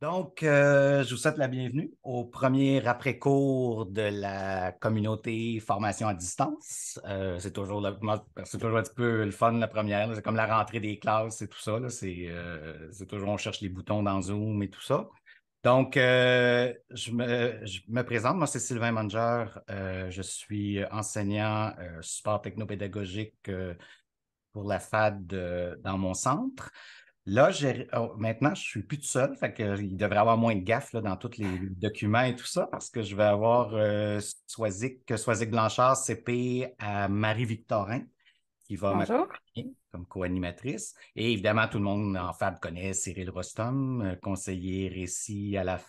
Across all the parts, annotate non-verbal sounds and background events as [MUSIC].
Donc, euh, je vous souhaite la bienvenue au premier après-cours de la communauté formation à distance. Euh, c'est toujours, toujours un petit peu le fun la première. C'est comme la rentrée des classes et tout ça. Euh, c'est, toujours on cherche les boutons dans Zoom et tout ça. Donc, je me, je, me, présente. Moi, c'est Sylvain Manger. je suis enseignant support technopédagogique pour la FAD dans mon centre. Là, oh, maintenant, je ne suis plus tout seul, fait que, il devrait y avoir moins de gaffes dans tous les documents et tout ça, parce que je vais avoir euh, Soisic, Blanchard, CP à Marie-Victorin, qui va m'accompagner comme co-animatrice. Et évidemment, tout le monde en FAB connaît Cyril Rostom, euh, conseiller récit à la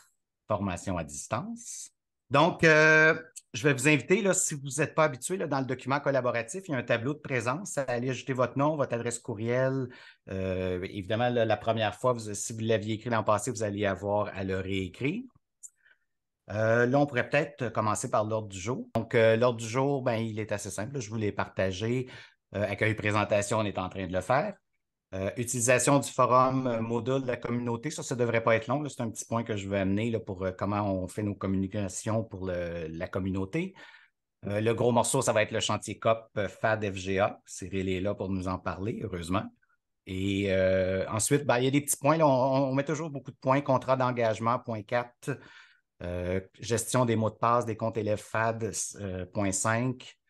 formation à distance. Donc, euh, je vais vous inviter, si vous n'êtes pas habitué, dans le document collaboratif, il y a un tableau de présence. Allez ajouter votre nom, votre adresse courriel. Euh, évidemment, la première fois, si vous l'aviez écrit l'an passé, vous allez avoir à le réécrire. Euh, là, on pourrait peut-être commencer par l'ordre du jour. Donc, l'ordre du jour, ben, il est assez simple. Je vous l'ai partagé. accueil présentation, on est en train de le faire. Euh, utilisation du forum euh, module de la communauté, ça, ça ne devrait pas être long. C'est un petit point que je veux amener là, pour euh, comment on fait nos communications pour la communauté. le gros morceau, ça va être le chantier COP FAD FGA. Cyril est là pour nous en parler, heureusement. Et ensuite, ben, il y a des petits points. on, met toujours beaucoup de points. Contrat d'engagement, point 4. gestion des mots de passe des comptes élèves FAD, point 5.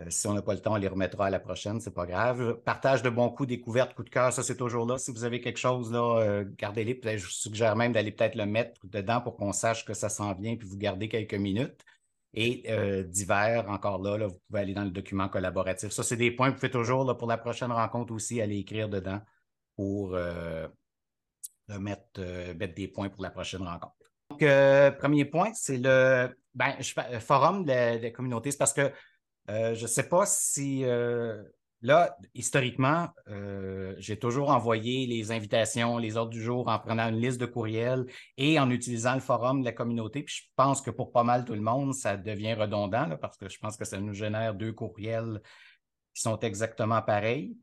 Euh, si on n'a pas le temps, on les remettra à la prochaine, c'est pas grave. Partage de bons coups, découverte, coup de cœur, ça c'est toujours là. Si vous avez quelque chose, là, euh, gardez-les. Je vous suggère même d'aller peut-être le mettre dedans pour qu'on sache que ça s'en vient, puis vous gardez quelques minutes. Et euh, divers, encore là, vous pouvez aller dans le document collaboratif. Ça, c'est des points que vous faites toujours pour la prochaine rencontre aussi, aller écrire dedans pour mettre, mettre, des points pour la prochaine rencontre. Donc, premier point, c'est le ben, forum de la communauté. C'est parce que euh, je ne sais pas si euh, là, historiquement, euh, j'ai toujours envoyé les invitations, les ordres du jour en prenant une liste de courriels et en utilisant le forum de la communauté. Puis je pense que pour pas mal tout le monde, ça devient redondant parce que je pense que ça nous génère deux courriels qui sont exactement pareils.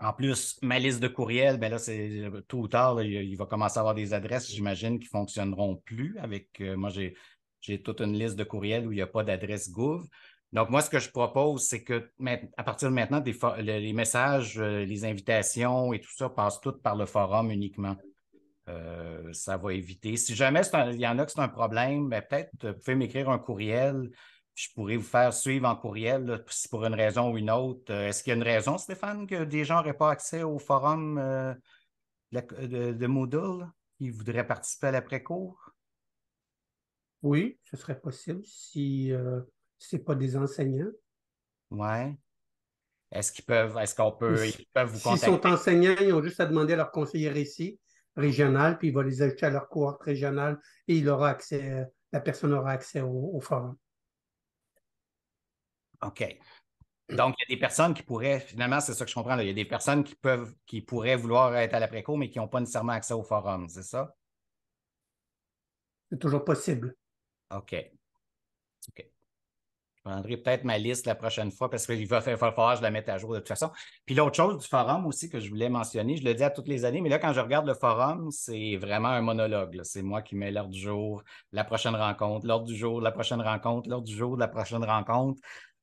En plus, ma liste de courriels, ben là, c'est tôt ou tard, il, va commencer à avoir des adresses, j'imagine, qui ne fonctionneront plus avec. moi, j'ai toute une liste de courriels où il n'y a pas d'adresse Gouv. Donc, moi, ce que je propose, c'est que à partir de maintenant, les messages, euh, les invitations et tout ça passent toutes par le forum uniquement. Euh, ça va éviter. Si jamais il y en a que c'est un problème, ben, peut-être vous pouvez m'écrire un courriel. Je pourrais vous faire suivre en courriel si pour une raison ou une autre. Euh, est-ce qu'il y a une raison, Stéphane, que des gens n'auraient pas accès au forum de, Moodle qui voudraient participer à l'après-cours? Oui, ce serait possible si c'est pas des enseignants. Oui. Est-ce qu'ils peuvent, est-ce qu'on peut, ils peuvent vous contacter? S'ils sont enseignants, ils ont juste à demander à leur conseiller ici, régional, puis il va les ajouter à leur cohorte régionale et il aura accès, la personne aura accès au, forum. OK. Donc, il y a des personnes qui pourraient, finalement, c'est ça que je comprends, il y a des personnes qui peuvent, qui pourraient vouloir être à l'après-cours, mais qui n'ont pas nécessairement accès au forum, c'est ça? C'est toujours possible. OK. OK. Je prendrai peut-être ma liste la prochaine fois parce qu'il va, falloir que je la mette à jour de toute façon. Puis l'autre chose du forum aussi que je voulais mentionner, je le dis à toutes les années, mais là, quand je regarde le forum, c'est vraiment un monologue. C'est moi qui mets l'heure du jour, la prochaine rencontre, l'heure du jour, la prochaine rencontre, l'heure du jour, la prochaine rencontre.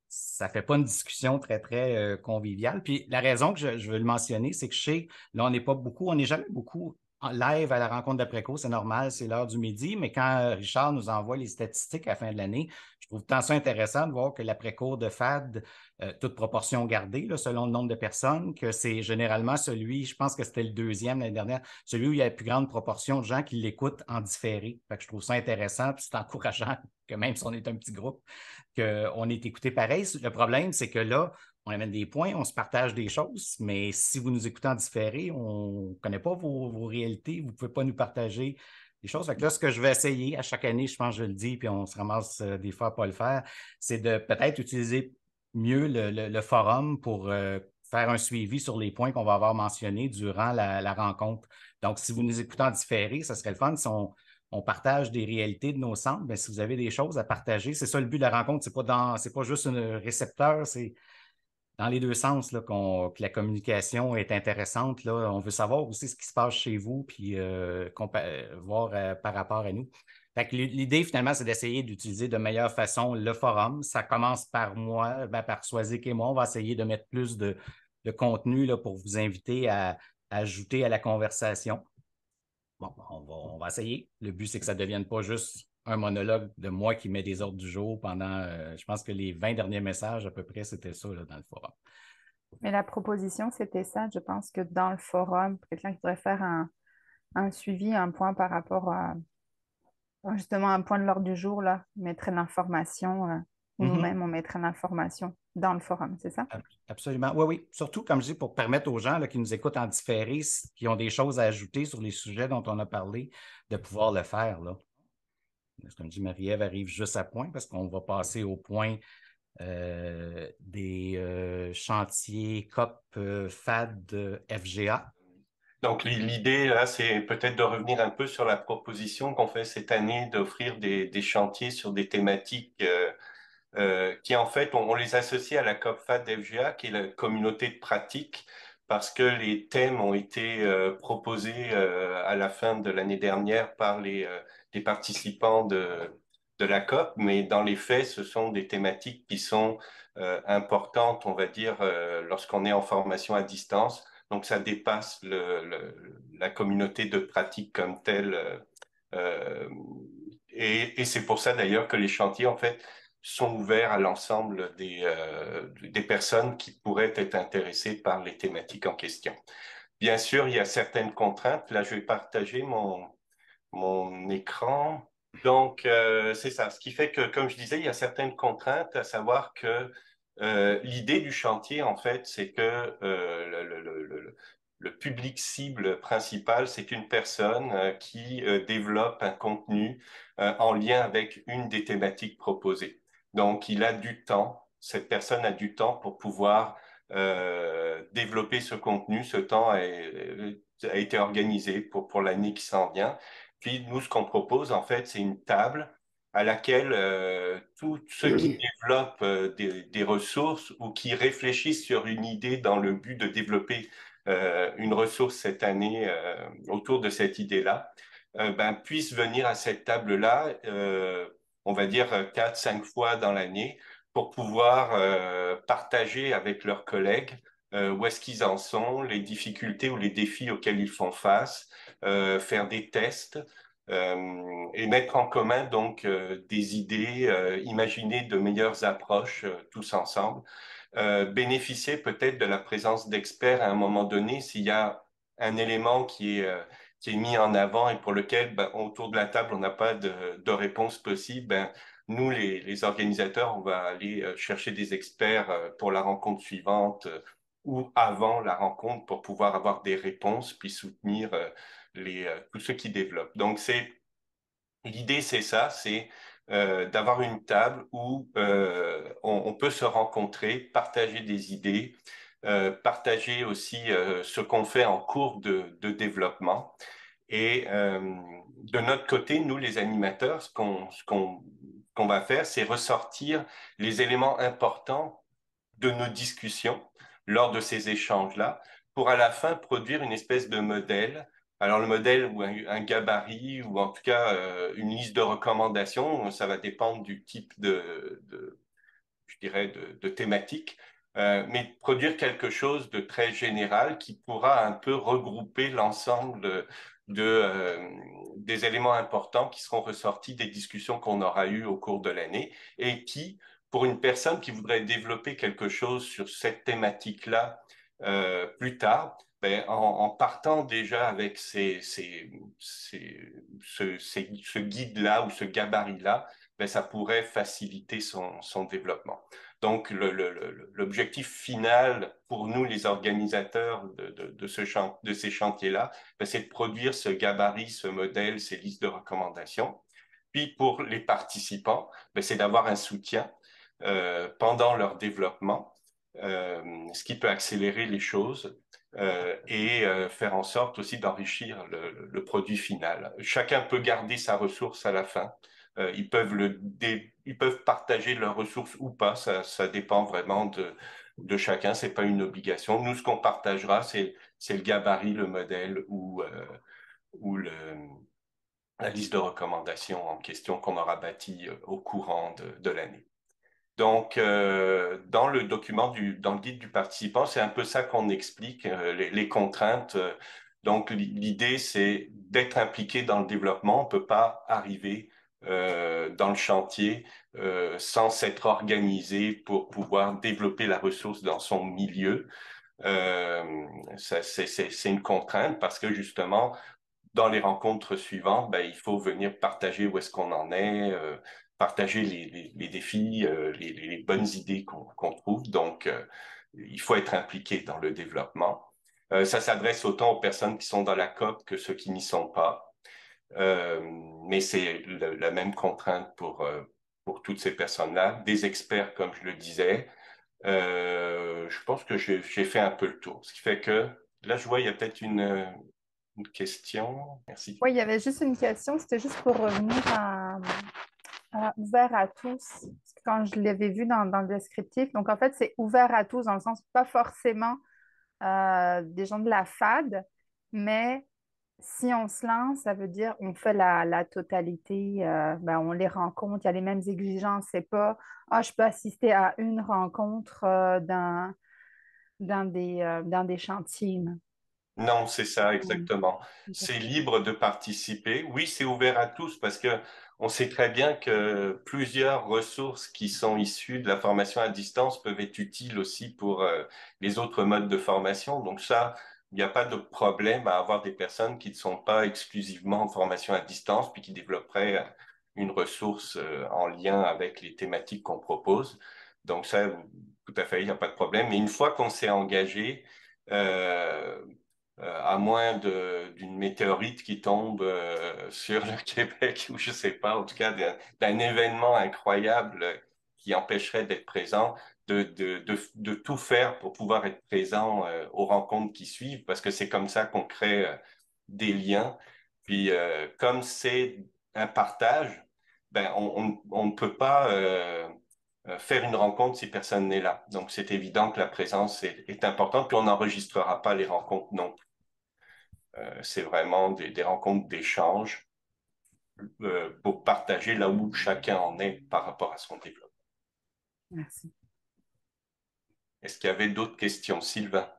Ça ne fait pas une discussion très, très euh, conviviale. Puis la raison que je, je veux le mentionner, c'est que sais, là, on n'est pas beaucoup, on n'est jamais beaucoup en live à la rencontre d'après-cours, c'est normal, c'est l'heure du midi, mais quand euh, Richard nous envoie les statistiques à la fin de l'année, je trouve tant ça intéressant de voir que l'après-cours de FAD, euh, toute proportion gardée, selon le nombre de personnes, que c'est généralement celui, je pense que c'était le deuxième l'année dernière, celui où il y a la plus grande proportion de gens qui l'écoutent en différé. Je trouve ça intéressant, puis c'est encourageant [LAUGHS] que même si on est un petit groupe, qu'on est écouté pareil. Le problème, c'est que là, on amène des points, on se partage des choses, mais si vous nous écoutez en différé, on ne connaît pas vos, réalités, vous ne pouvez pas nous partager des choses. là, ce que je vais essayer à chaque année, je pense que je le dis, puis on se ramasse euh, des fois à ne pas le faire, c'est de peut-être utiliser mieux le, forum pour euh, faire un suivi sur les points qu'on va avoir mentionnés durant la, rencontre. Donc, si vous nous écoutez en différé, ça serait le fun si on, partage des réalités de nos centres. Bien, si vous avez des choses à partager, c'est ça le but de la rencontre. Ce n'est pas, pas juste un récepteur, c'est dans les deux sens, là, que la communication est intéressante. Là. On veut savoir aussi ce qui se passe chez vous, puis euh, voir euh, par rapport à nous. L'idée, finalement, c'est d'essayer d'utiliser de meilleure façon le forum. Ça commence par moi, ben, par Soisic et moi. On va essayer de mettre plus de, contenu là, pour vous inviter à, ajouter à la conversation. Bon, on va, essayer. Le but, c'est que ça ne devienne pas juste un monologue de moi qui met des ordres du jour pendant, euh, je pense que les 20 derniers messages, à peu près, c'était ça dans le forum. Mais la proposition, c'était ça. Je pense que dans le forum, quelqu'un qui devrait faire un, un, suivi, un point par rapport à justement un point de l'ordre du jour, là, mettrait l'information, euh, mhm. nous-mêmes, on mettrait l'information dans le forum, c'est ça? Absolument. Oui, oui. Surtout, comme je dis, pour permettre aux gens là, qui nous écoutent en différé, qui ont des choses à ajouter sur les sujets dont on a parlé, de pouvoir le faire. Là. Comme dit Marie-Ève, arrive juste à point parce qu'on va passer au point euh, des euh, chantiers COP FAD FGA. Donc l'idée là, c'est peut-être de revenir un peu sur la proposition qu'on fait cette année d'offrir des, chantiers sur des thématiques euh, euh, qui en fait on, les associe à la COPFAT d'FGA, qui est la communauté de pratique, parce que les thèmes ont été euh, proposés euh, à la fin de l'année dernière par les, euh, participants de, la COP, mais dans les faits, ce sont des thématiques qui sont importantes, on va dire, lorsqu'on est en formation à distance donc, ça dépasse la communauté de pratique comme telle. Euh, euh, et, c'est pour ça d'ailleurs que les chantiers, en fait, sont ouverts à l'ensemble euh, des personnes qui pourraient être intéressées par les thématiques en question. Bien sûr, il y a certaines contraintes. Là, je vais partager mon, mon écran. Donc, euh, c'est ça. Ce qui fait que, comme je disais, il y a certaines contraintes, à savoir que euh, l'idée du chantier, en fait, c'est que euh, le, public cible principal, c'est une personne qui développe un contenu en lien avec une des thématiques proposées. Donc, il a du temps, cette personne a du temps pour pouvoir développer ce contenu. Ce temps a été organisé pour, pour l'année qui s'en vient. Puis, nous, ce qu'on propose, en fait, c'est une table à laquelle euh, tous ceux qui développent euh, des, des, ressources ou qui réfléchissent sur une idée dans le but de développer euh, une ressource cette année autour de cette idée-là, ben, puissent venir à cette table-là, on va dire quatre, cinq fois dans l'année, pour pouvoir partager avec leurs collègues où est-ce qu'ils en sont, les difficultés ou les défis auxquels ils font face, faire des tests, euh, et mettre en commun donc euh, des idées, euh, imaginer de meilleures approches tous ensemble, bénéficier peut-être de la présence d'experts à un moment donné s'il y a un élément qui est qui est mis en avant et pour lequel, ben, autour de la table, on n'a pas de, de, réponse possible, ben, nous, les, les, organisateurs, on va aller chercher des experts pour la rencontre suivante ou avant la rencontre pour pouvoir avoir des réponses puis soutenir les, euh, tous ceux qui développent. Donc, c'est l'idée, c'est ça, c'est euh, d'avoir une table où euh, on, peut se rencontrer, partager des idées, euh, partager aussi euh, ce qu'on fait en cours de, développement. Et euh, de notre côté, nous, les animateurs, ce qu'on qu'on qu'on va faire, c'est ressortir les éléments importants de nos discussions lors de ces échanges-là, pour à la fin produire une espèce de modèle. Alors le modèle ou un, gabarit ou en tout cas euh, une liste de recommandations, ça va dépendre du type de, je dirais, de, thématique, euh, mais produire quelque chose de très général qui pourra un peu regrouper l'ensemble de euh, des éléments importants qui seront ressortis des discussions qu'on aura eues au cours de l'année et qui, pour une personne qui voudrait développer quelque chose sur cette thématique-là euh, plus tard, ben, en, en, partant déjà avec ces, ces, ces, ce, ce guide-là ou ce gabarit-là, ben, ça pourrait faciliter son, son développement. Donc, l'objectif final pour nous, les organisateurs de, de, de, ces chantiers-là, ben, c'est de produire ce gabarit, ce modèle, ces listes de recommandations. Puis, pour les participants, ben, c'est d'avoir un soutien pendant leur développement, euh, ce qui peut accélérer les choses euh, et euh, faire en sorte aussi d'enrichir le, produit final. Chacun peut garder sa ressource à la fin. Euh, ils peuvent le ils peuvent partager leurs ressources ou pas. Ça, dépend vraiment de chacun, c'est pas une obligation. Nous, ce qu'on partagera, c'est le gabarit, le modèle ou, ou la liste de recommandations en question qu'on aura bâti au courant de, de l'année. Donc, euh, dans le document, du, dans le guide du participant, c'est un peu ça qu'on explique, euh, les, contraintes. Donc, l'idée, c'est d'être impliqué dans le développement. On ne peut pas arriver euh, dans le chantier sans s'être organisé pour pouvoir développer la ressource dans son milieu. C'est une contrainte parce que justement, dans les rencontres suivantes, ben, il faut venir partager où est-ce qu'on en est, partager les, les, défis, euh, les, les, bonnes idées qu'on trouve. Donc, euh, il faut être impliqué dans le développement. Euh, ça s'adresse autant aux personnes qui sont dans la COP que ceux qui n'y sont pas. mais c'est la même contrainte pour, pour toutes ces personnes-là. Des experts, comme je le disais. je pense que j'ai fait un peu le tour. Ce qui fait que là, je vois, il y a peut-être une, une question. Merci. Oui, il y avait juste une question. C'était juste pour revenir à, ouvert à tous. Quand je l'avais vu dans, le descriptif, donc en fait, c'est ouvert à tous dans le sens pas forcément euh, des gens de la FAD, mais si on se lance, ça veut dire on fait la, totalité, euh, ben, on les rencontre, il y a les mêmes exigences. C'est pas ah, je peux assister à une rencontre euh, dans, dans, des, dans des chantiers. Non, c'est ça, exactement. C'est libre de participer. Oui, c'est ouvert à tous parce que on sait très bien que plusieurs ressources qui sont issues de la formation à distance peuvent être utiles aussi pour euh, les autres modes de formation. Donc ça, il n'y a pas de problème à avoir des personnes qui ne sont pas exclusivement en formation à distance, puis qui développeraient euh, une ressource euh, en lien avec les thématiques qu'on propose. Donc ça, tout à fait, il n'y a pas de problème. Mais une fois qu'on s'est engagé, à moins d'une météorite qui tombe euh, sur le [LAUGHS] Québec ou je sais pas, en tout cas d'un événement incroyable qui empêcherait d'être présent, de, de, de, de, tout faire pour pouvoir être présent euh, aux rencontres qui suivent, parce que c'est comme ça qu'on crée des liens. Puis comme c'est un partage, ben on, on, ne peut pas faire une rencontre si personne n'est là. Donc, c'est évident que la présence est, est, importante, puis on n'enregistrera pas les rencontres non plus. Euh, c'est vraiment des, rencontres d'échange euh, pour partager là où chacun en est par rapport à son développement. Merci. Est-ce qu'il y avait d'autres questions, Sylvain?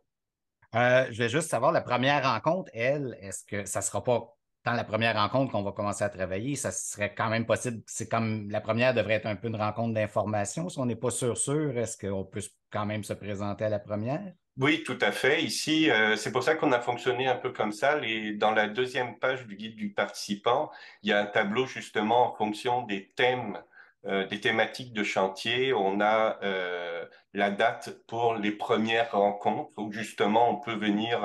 Euh, je vais juste savoir, la première rencontre, elle, est-ce que ça ne sera pas dans la première rencontre qu'on va commencer à travailler? Ça serait quand même possible, c'est comme la première devrait être un peu une rencontre d'information. Si on n'est pas sûr, sûr, est-ce qu'on peut quand même se présenter à la première? Oui, tout à fait. Ici, euh, c'est pour ça qu'on a fonctionné un peu comme ça. Les, dans la deuxième page du guide du participant, il y a un tableau justement en fonction des thèmes, euh, des thématiques de chantier. On a euh, la date pour les premières rencontres où justement on peut venir.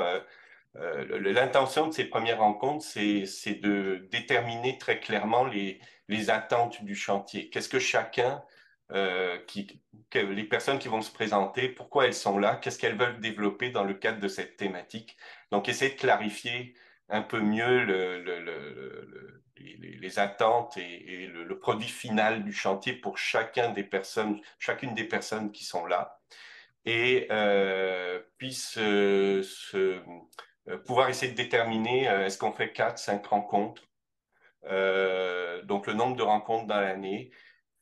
L'intention de ces premières rencontres, c'est de déterminer très clairement les, les attentes du chantier. Qu'est-ce que chacun euh, qui, les personnes qui vont se présenter, pourquoi elles sont là, qu'est-ce qu'elles veulent développer dans le cadre de cette thématique. Donc, essayer de clarifier un peu mieux le, le, le, les, attentes et, le, produit final du chantier pour chacun des personnes, chacune des personnes qui sont là, et euh, puisse euh, euh, pouvoir essayer de déterminer est-ce qu'on fait quatre, cinq rencontres, donc le nombre de rencontres dans l'année,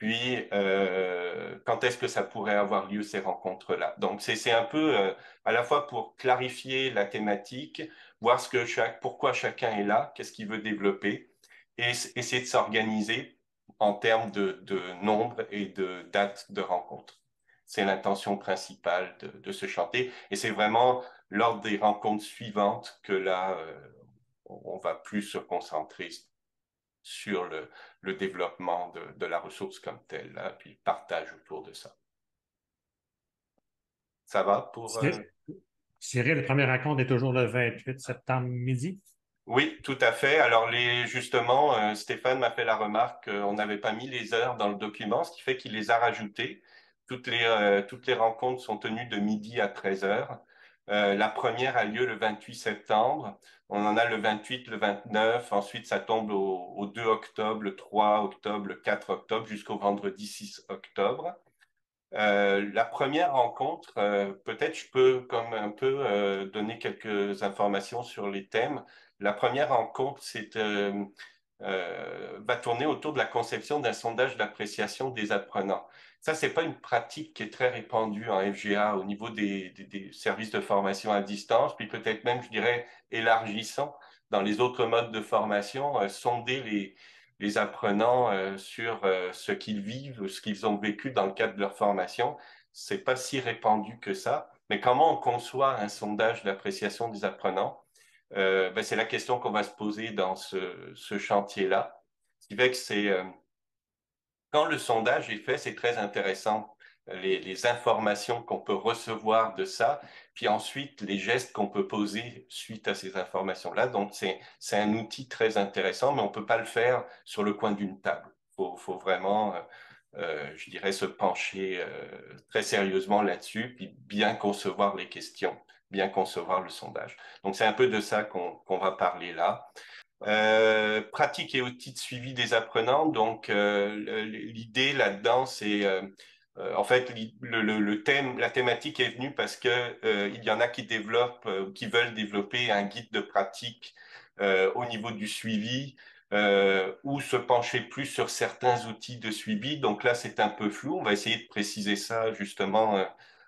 puis, euh, quand est-ce que ça pourrait avoir lieu, ces rencontres-là? Donc, c'est un peu euh, à la fois pour clarifier la thématique, voir ce que chaque, pourquoi chacun est là, qu'est-ce qu'il veut développer, et essayer de s'organiser en termes de, nombre et de dates de rencontres. C'est l'intention principale de, de, ce chantier. Et c'est vraiment lors des rencontres suivantes que là, euh, on va plus se concentrer sur le, le développement de, de, la ressource comme telle, là, puis le partage autour de ça. Ça va pour... Euh... Cyril, la première rencontre est toujours le 28 septembre midi? Oui, tout à fait. Alors, les, justement, euh, Stéphane m'a fait la remarque qu'on n'avait pas mis les heures dans le document, ce qui fait qu'il les a rajoutées. Toutes les, euh, toutes les rencontres sont tenues de midi à 13 heures. Euh, la première a lieu le 28 septembre. On en a le 28, le 29. Ensuite, ça tombe au, 2 octobre, le 3 octobre, le 4 octobre, jusqu'au vendredi 6 octobre. la première rencontre, peut-être je peux comme un peu donner quelques informations sur les thèmes. La première rencontre, euh, va tourner autour de la conception d'un sondage d'appréciation des apprenants. Ça, c'est pas une pratique qui est très répandue en FGA au niveau des, services de formation à distance, puis peut-être même, je dirais, élargissant dans les autres modes de formation, euh, sonder les, apprenants euh, sur ce qu'ils vivent, ce qu'ils ont vécu dans le cadre de leur formation. C'est pas si répandu que ça. Mais comment on conçoit un sondage d'appréciation des apprenants? Euh, ben, c'est la question qu'on va se poser dans ce, ce chantier-là. Ce qui que c'est euh, quand le sondage est fait, c'est très intéressant. Les, les informations qu'on peut recevoir de ça, puis ensuite les gestes qu'on peut poser suite à ces informations-là. Donc, c'est, c'est un outil très intéressant, mais on ne peut pas le faire sur le coin d'une table. Il faut, faut, vraiment, euh, euh, je dirais, se pencher euh, très sérieusement là-dessus, puis bien concevoir les questions bien concevoir le sondage. Donc, c'est un peu de ça qu'on va parler là. Euh, pratique et outils de suivi des apprenants. Donc, euh, l'idée là-dedans, c'est euh, en fait le, le, thème, la thématique est venue parce que il y en a qui développent qui veulent développer un guide de pratique au niveau du suivi. ou se pencher plus sur certains outils de suivi. Donc là, c'est un peu flou. On va essayer de préciser ça justement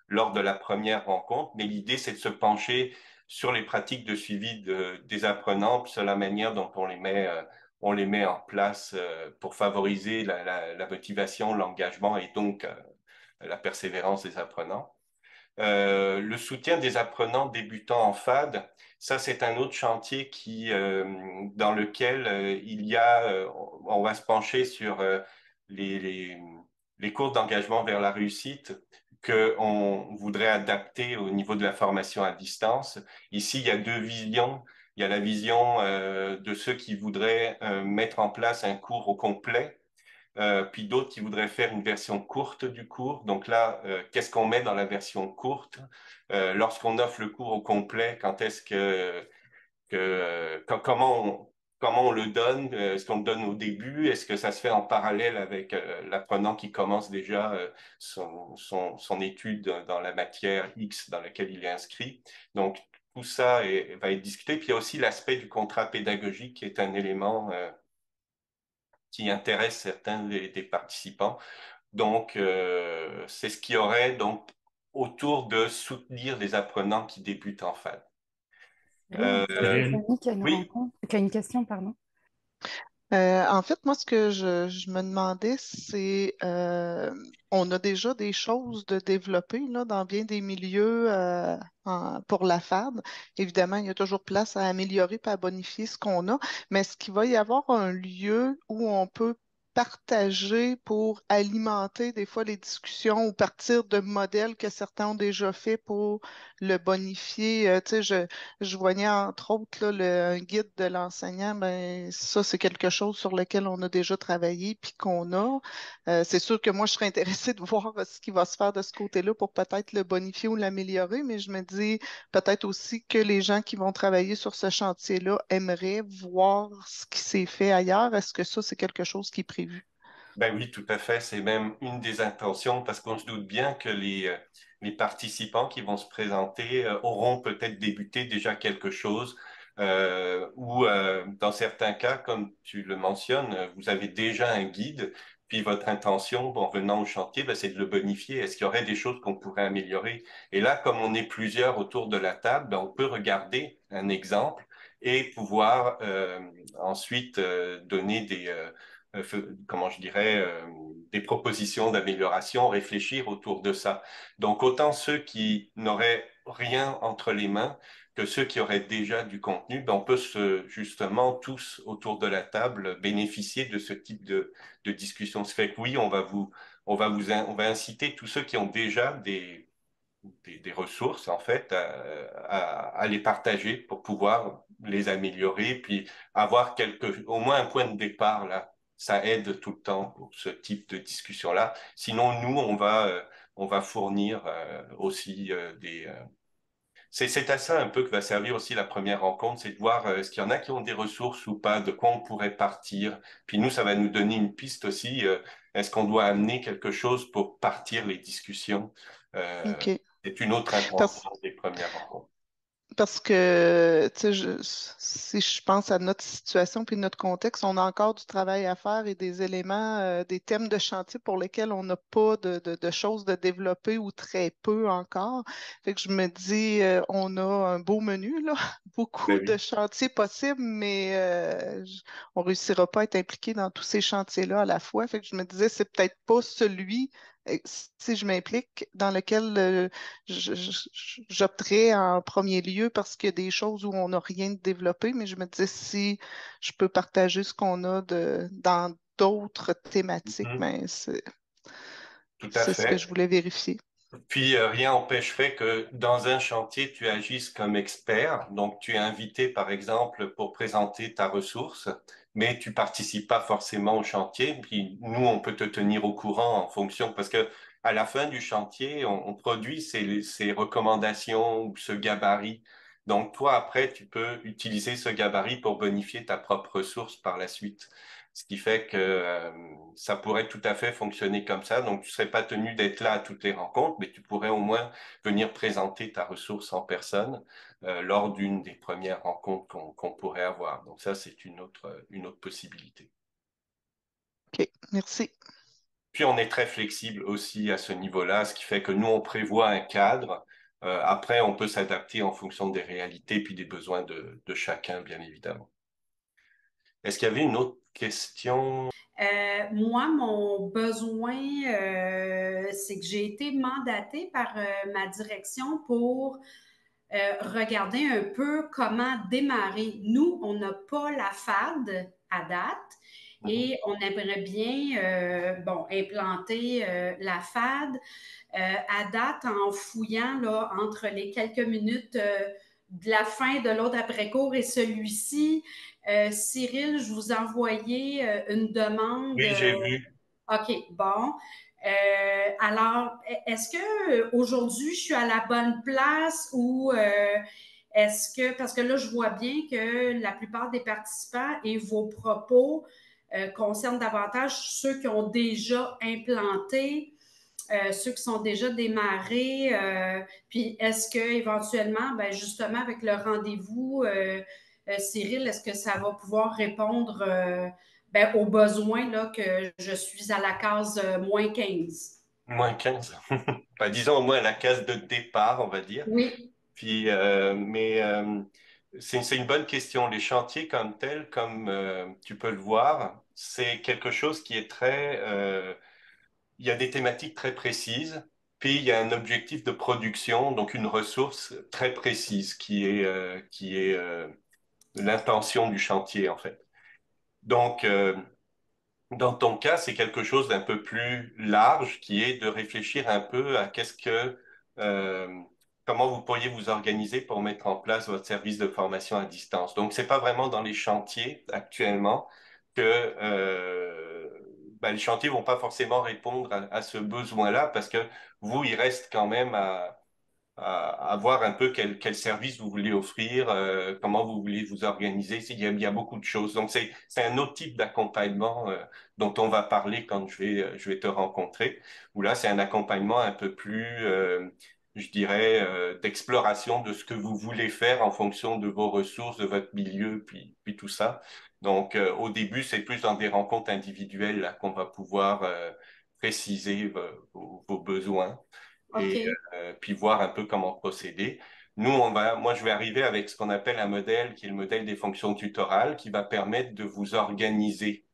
lors de la première rencontre, mais l'idée, c'est de se pencher sur les pratiques de suivi des apprenants, sur la manière dont on les met, euh, on les met en place euh, pour favoriser la, motivation, l'engagement et donc euh, la persévérance des apprenants. le soutien des apprenants débutants en FAD, ça c'est un autre chantier qui, dans lequel il y a, on va se pencher sur les, les cours d'engagement vers la réussite, qu'on voudrait adapter au niveau de la formation à distance. Ici, il y a deux visions. Il y a la vision euh, de ceux qui voudraient euh, mettre en place un cours au complet, euh, puis d'autres qui voudraient faire une version courte du cours. Donc là, qu'est-ce qu'on met dans la version courte? Lorsqu'on offre le cours au complet, quand est-ce que, que comment on, comment on le donne euh, Est-ce qu'on le donne au début? Est-ce que ça se fait en parallèle avec euh, l'apprenant qui commence déjà euh, son, étude dans la matière X dans laquelle il est inscrit? Donc, tout ça va être discuté. Puis il y a aussi l'aspect du contrat pédagogique qui est un élément qui intéresse certains des, des participants. Donc, c'est ce qui aurait donc autour de soutenir les apprenants qui débutent en FAD. Euh, qui, a une qui a une question, pardon. Euh, en fait, moi, ce que je, je me demandais, c'est euh, on a déjà des choses de développer là, dans bien des milieux euh, en, pour la FAD. Évidemment, il y a toujours place à améliorer et à bonifier ce qu'on a, mais est-ce qu'il va y avoir un lieu où on peut partager pour alimenter des fois les discussions ou partir de modèles que certains ont déjà fait pour le bonifier. Euh, tu sais, je, je voyais entre autres le, un guide de l'enseignant, ben ça c'est quelque chose sur lequel on a déjà travaillé puis qu'on a. Euh, c'est sûr que moi je serais intéressée de [LAUGHS] voir ce qui va se faire de ce côté-là pour peut-être le bonifier ou l'améliorer, mais je me dis peut-être aussi que les gens qui vont travailler sur ce chantier-là aimeraient voir ce qui s'est fait ailleurs. Est-ce que ça c'est quelque chose qui est Ben oui, tout à fait. C'est même une des intentions parce qu'on se doute bien que les, euh, les participants qui vont se présenter euh, auront peut-être débuté déjà quelque chose euh, ou dans certains cas, comme tu le mentionnes, vous avez déjà un guide, puis votre intention en venant au chantier, ben, c'est de le bonifier. Est-ce qu'il y aurait des choses qu'on pourrait améliorer? Et là, comme on est plusieurs autour de la table, ben, on peut regarder un exemple et pouvoir ensuite donner des comment je dirais, euh, des propositions d'amélioration, réfléchir autour de ça. Donc, autant ceux qui n'auraient rien entre les mains que ceux qui auraient déjà du contenu, ben, on peut se, justement tous autour de la table bénéficier de ce type de, de discussion. Ce fait que oui, on va vous, on va vous, on va inciter tous ceux qui ont déjà des, des, des ressources, en fait, à, à, à, les partager pour pouvoir les améliorer, puis avoir quelque, au moins un point de départ là ça aide tout le temps pour ce type de discussion-là. Sinon, nous, on va, euh, on va fournir euh, aussi euh, des, c'est à ça un peu que va servir aussi la première rencontre, c'est de voir est-ce qu'il y en a qui ont des ressources ou pas, de quoi on pourrait partir. Puis nous, ça va nous donner une piste aussi. est-ce qu'on doit amener quelque chose pour partir les discussions C'est une autre intention des premières rencontres. Parce que, si je pense à notre situation puis notre contexte, on a encore du travail à faire et des éléments, euh, des thèmes de chantier pour lesquels on n'a pas de, choses de développer ou très peu encore. Fait que je me dis, euh, on a un beau menu, là, [LAUGHS] beaucoup ben de chantiers possibles, mais euh, on ne réussira pas à être impliqué dans tous ces chantiers-là à la fois. Fait que je me disais, c'est peut-être pas celui si je m'implique, dans lequel euh, j'opterais en premier lieu parce qu'il y a des choses où on n'a rien de développé, mais je me disais si je peux partager ce qu'on a de, dans d'autres thématiques, mm-hmm. ben, c'est ce que je voulais vérifier. Puis euh, rien n'empêcherait que dans un chantier, tu agisses comme expert. Donc, tu es invité, par exemple, pour présenter ta ressource mais tu participes pas forcément au chantier. Puis nous, on peut te tenir au courant en fonction, parce que à la fin du chantier, on, produit ces, recommandations ou ce gabarit. Donc toi, après, tu peux utiliser ce gabarit pour bonifier ta propre ressource par la suite. Ce qui fait que euh, ça pourrait tout à fait fonctionner comme ça. Donc, tu ne serais pas tenu d'être là à toutes les rencontres, mais tu pourrais au moins venir présenter ta ressource en personne euh, lors d'une des premières rencontres qu'on pourrait avoir. Donc, ça, c'est une autre, une autre possibilité. OK, merci. Puis, on est très flexible aussi à ce niveau-là, ce qui fait que nous, on prévoit un cadre. Euh, après, on peut s'adapter en fonction des réalités puis des besoins de, de chacun, bien évidemment. Est-ce qu'il y avait une autre question? Euh, moi, mon besoin, euh, c'est que j'ai été mandatée par euh, ma direction pour regarder un peu comment démarrer. Nous, on n'a pas la FAD à date et on aimerait bien bon, implanter la FAD à date en fouillant là, entre les quelques minutes de la fin de l'autre après-cours et celui-ci. Euh, Cyril, je vous envoyais euh, une demande. Oui, j'ai vu. OK, bon. Euh, alors, est-ce que aujourd'hui je suis à la bonne place ou est-ce que, parce que là, je vois bien que la plupart des participants et vos propos concernent davantage ceux qui ont déjà implanté, ceux qui sont déjà démarrés. puis, est-ce que éventuellement, ben, justement, avec le rendez-vous euh, Cyril, est-ce que ça va pouvoir répondre euh, ben, aux besoins là, que je suis à la case euh, moins 15? Moins 15. [LAUGHS] Ben, disons au moins à la case de départ, on va dire. Oui. Puis, mais c'est une bonne question. Les chantiers comme tels, comme tu peux le voir, c'est quelque chose qui est très... il y a des thématiques très précises. Puis il y a un objectif de production, donc une ressource très précise qui est, qui est l'intention du chantier, en fait. Donc, euh, dans ton cas, c'est quelque chose d'un peu plus large qui est de réfléchir un peu à qu'est-ce que, euh, comment vous pourriez vous organiser pour mettre en place votre service de formation à distance. Donc, c'est pas vraiment dans les chantiers actuellement que euh, ben, les chantiers vont pas forcément répondre à, à ce besoin-là parce que vous, il reste quand même à, à, voir un peu quel, quel, service vous voulez offrir, euh, comment vous voulez vous organiser. Il y a, il y a beaucoup de choses. Donc, c'est un autre type d'accompagnement euh, dont on va parler quand je vais, euh, je vais te rencontrer, où là, c'est un accompagnement un peu plus, je dirais, d'exploration de ce que vous voulez faire en fonction de vos ressources, de votre milieu, puis, puis tout ça. Donc, au début, c'est plus dans des rencontres individuelles qu'on va pouvoir préciser vos, vos besoins et euh, puis voir un peu comment procéder. Nous, on va, moi, je vais arriver avec ce qu'on appelle un modèle qui est le modèle des fonctions tutorales, qui va permettre de vous organiser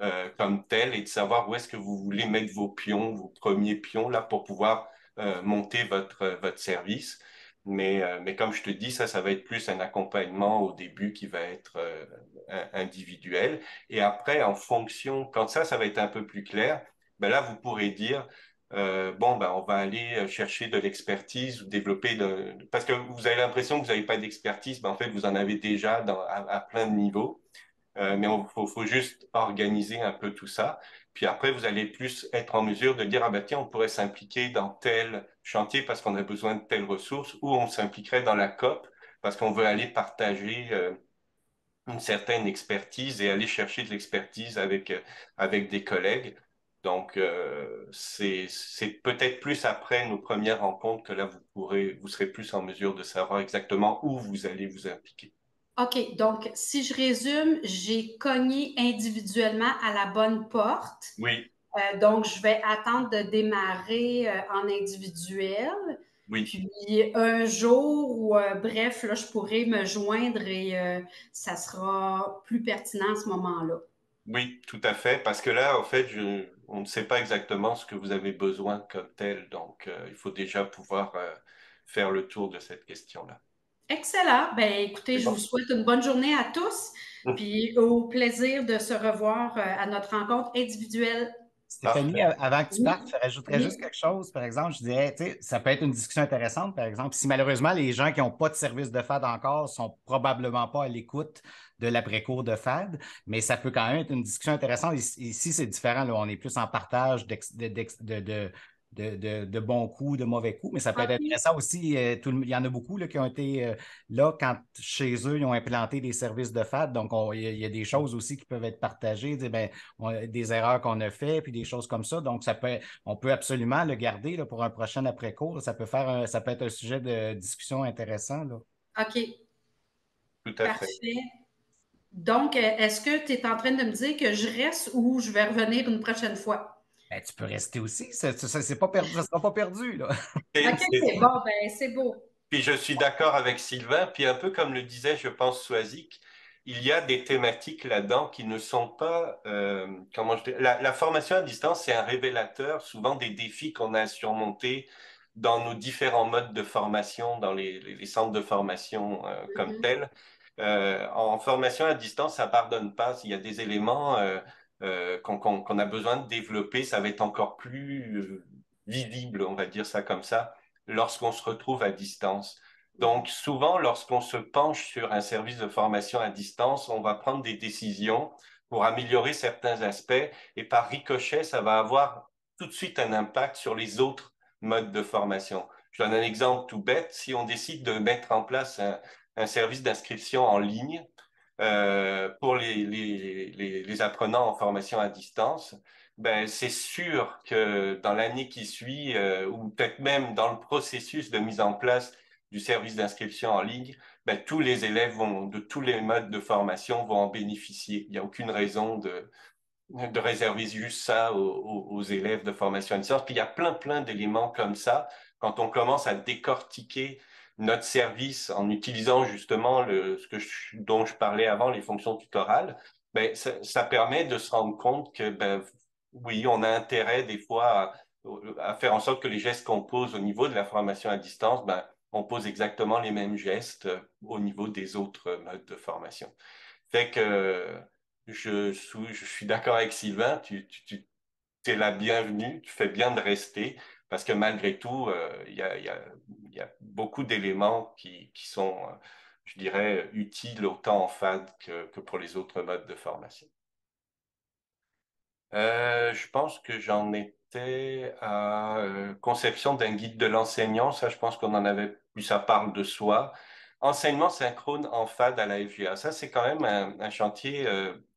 euh, comme tel et de savoir où est-ce que vous voulez mettre vos pions, vos premiers pions là pour pouvoir euh, monter votre votre service. Mais, euh, mais comme je te dis, ça, ça va être plus un accompagnement au début qui va être individuel. Et après, en fonction, quand ça, ça va être un peu plus clair, ben là, vous pourrez dire, euh, bon, ben, on va aller euh, chercher de l'expertise ou développer de... Parce que vous avez l'impression que vous n'avez pas d'expertise, ben, en fait, vous en avez déjà dans, à, plein de niveaux. Euh, mais il faut, faut, juste organiser un peu tout ça. Puis après, vous allez plus être en mesure de dire, ah ben tiens, on pourrait s'impliquer dans tel chantier parce qu'on a besoin de telles ressources, ou on s'impliquerait dans la COP parce qu'on veut aller partager euh, une certaine expertise et aller chercher de l'expertise avec, euh, avec des collègues. Donc, euh, c'est peut-être plus après nos premières rencontres que là, vous, pourrez, vous serez plus en mesure de savoir exactement où vous allez vous impliquer. OK, donc si je résume, j'ai cogné individuellement à la bonne porte. Oui. Euh, donc, je vais attendre de démarrer euh, en individuel. Oui. Puis un jour, ou euh, bref, là, je pourrais me joindre et ça sera plus pertinent à ce moment-là. Oui, tout à fait, parce que là, en fait, je, on ne sait pas exactement ce que vous avez besoin comme tel, donc il faut déjà pouvoir faire le tour de cette question-là. Excellent. Ben, écoutez, je vous souhaite une bonne journée à tous, mmh. puis au plaisir de se revoir à notre rencontre individuelle Stéphanie, avant que tu partes, je rajouterais juste quelque chose. Par exemple, je dirais, tu sais, ça peut être une discussion intéressante, par exemple. Si malheureusement, les gens qui n'ont pas de service de FAD encore ne sont probablement pas à l'écoute de l'après-cours de FAD, mais ça peut quand même être une discussion intéressante. Ici, c'est différent. Là, on est plus en partage de, de, de, bons coups, de mauvais coups, mais ça peut être intéressant aussi. Euh, il y en a beaucoup là, qui ont été euh, là quand chez eux, ils ont implanté des services de FAD. Donc, il y, a des choses aussi qui peuvent être partagées, ben, des erreurs qu'on a faites, puis des choses comme ça. Donc, ça peut, on peut absolument le garder là, pour un prochain après-cours. Ça peut faire ça peut être un sujet de discussion intéressant. Là. OK. Tout à Parfait. Donc, est-ce que tu es en train de me dire que je reste ou je vais revenir une prochaine fois? Ben, tu peux rester aussi. Ça ne pas perdu, ça sera pas perdu. Là. OK, c'est bon, ben, c'est beau. Puis je suis d'accord avec Sylvain. Puis un peu comme le disait, je pense, Soazic, il y a des thématiques là-dedans qui ne sont pas. Euh, comment je dis, la, formation à distance, c'est un révélateur souvent des défis qu'on a à surmonter dans nos différents modes de formation, dans les, les, centres de formation euh, comme mm-hmm. tels. Euh, en formation à distance, ça pardonne pas. Il y a des éléments euh, qu'on a besoin de développer, ça va être encore plus euh, visible, on va dire ça comme ça, lorsqu'on se retrouve à distance. Donc souvent, lorsqu'on se penche sur un service de formation à distance, on va prendre des décisions pour améliorer certains aspects et par ricochet, ça va avoir tout de suite un impact sur les autres modes de formation. Je donne un exemple tout bête. Si on décide de mettre en place un, un service d'inscription en ligne, euh, pour les, les, les, apprenants en formation à distance, ben, c'est sûr que dans l'année qui suit, euh, ou peut-être même dans le processus de mise en place du service d'inscription en ligne, ben, tous les élèves vont, de tous les modes de formation vont en bénéficier. Il n'y a aucune raison de, de réserver juste ça aux, aux, élèves de formation à distance. Puis il y a plein, plein d'éléments comme ça. Quand on commence à décortiquer notre service en utilisant justement ce que dont je parlais avant, les fonctions tutorales, ben, ça, permet de se rendre compte que, ben, oui, on a intérêt des fois à, faire en sorte que les gestes qu'on pose au niveau de la formation à distance, ben, on pose exactement les mêmes gestes euh, au niveau des autres modes de formation. Fait que je, je suis d'accord avec Sylvain, tu es la bienvenue, tu fais bien de rester parce que malgré tout, euh, il y, a, beaucoup d'éléments qui, sont, euh, je dirais, utiles autant en FAD que, pour les autres modes de formation. Euh, je pense que j'en étais à euh, conception d'un guide de l'enseignant. Ça, je pense qu'on en avait plus, ça parle de soi. Enseignement synchrone en FAD à la FGA. Ça, c'est quand même un, chantier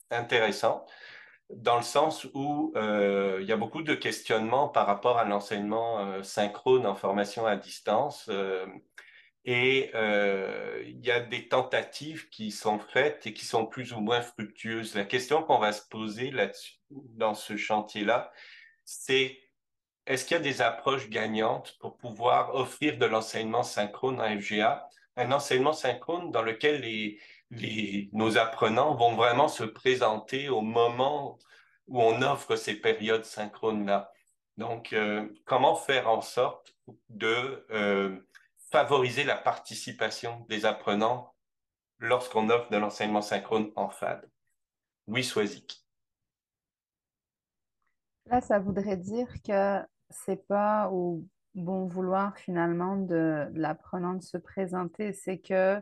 intéressant dans le sens où euh, il y a beaucoup de questionnements par rapport à l'enseignement euh, synchrone en formation à distance. Euh, et euh, il y a des tentatives qui sont faites et qui sont plus ou moins fructueuses. La question qu'on va se poser là dans ce chantier-là, c'est est-ce qu'il y a des approches gagnantes pour pouvoir offrir de l'enseignement synchrone en FGA, un enseignement synchrone dans lequel les, les, nos apprenants vont vraiment se présenter au moment où on offre ces périodes synchrones-là. Donc, euh, comment faire en sorte de euh, favoriser la participation des apprenants lorsqu'on offre de l'enseignement synchrone en FAD? Oui, Swazik. Là, ça voudrait dire que c'est pas au bon vouloir finalement de, de l'apprenant de se présenter, c'est que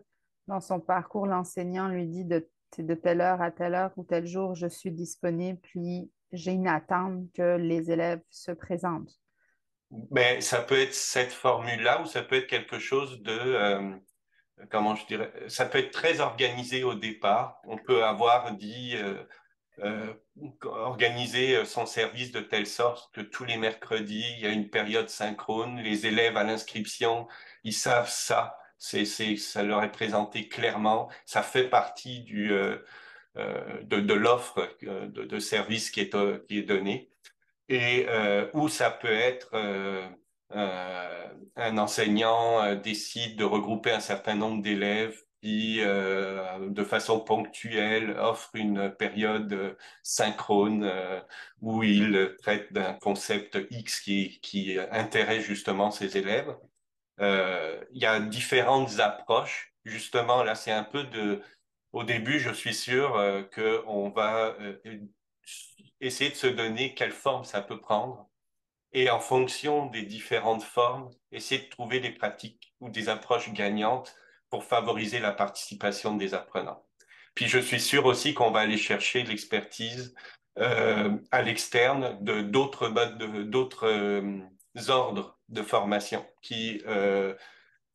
dans son parcours, l'enseignant lui dit de, de telle heure à telle heure ou tel jour, je suis disponible, puis j'ai une attente que les élèves se présentent. Ben, ça peut être cette formule-là ou ça peut être quelque chose de, euh, comment je dirais, ça peut être très organisé au départ. On peut avoir dit, euh, euh, organiser son service de telle sorte que tous les mercredis, il y a une période synchrone. Les élèves à l'inscription, ils savent ça. C'est, ça leur est présenté clairement. Ça fait partie euh, euh, de, l'offre de, de service qui est, donnée. Et où ça peut être un enseignant décide de regrouper un certain nombre d'élèves qui, euh, de façon ponctuelle, offre une période synchrone euh, où il traite d'un concept X qui, qui intéresse justement ses élèves. Euh, il y a différentes approches. Justement, là, c'est un peu de... Au début, je suis sûr euh, qu'on va euh, essayer de se donner quelle forme ça peut prendre. Et en fonction des différentes formes, essayer de trouver des pratiques ou des approches gagnantes pour favoriser la participation des apprenants. Puis je suis sûr aussi qu'on va aller chercher l'expertise euh, à l'externe de d'autres ordres de formation qui euh,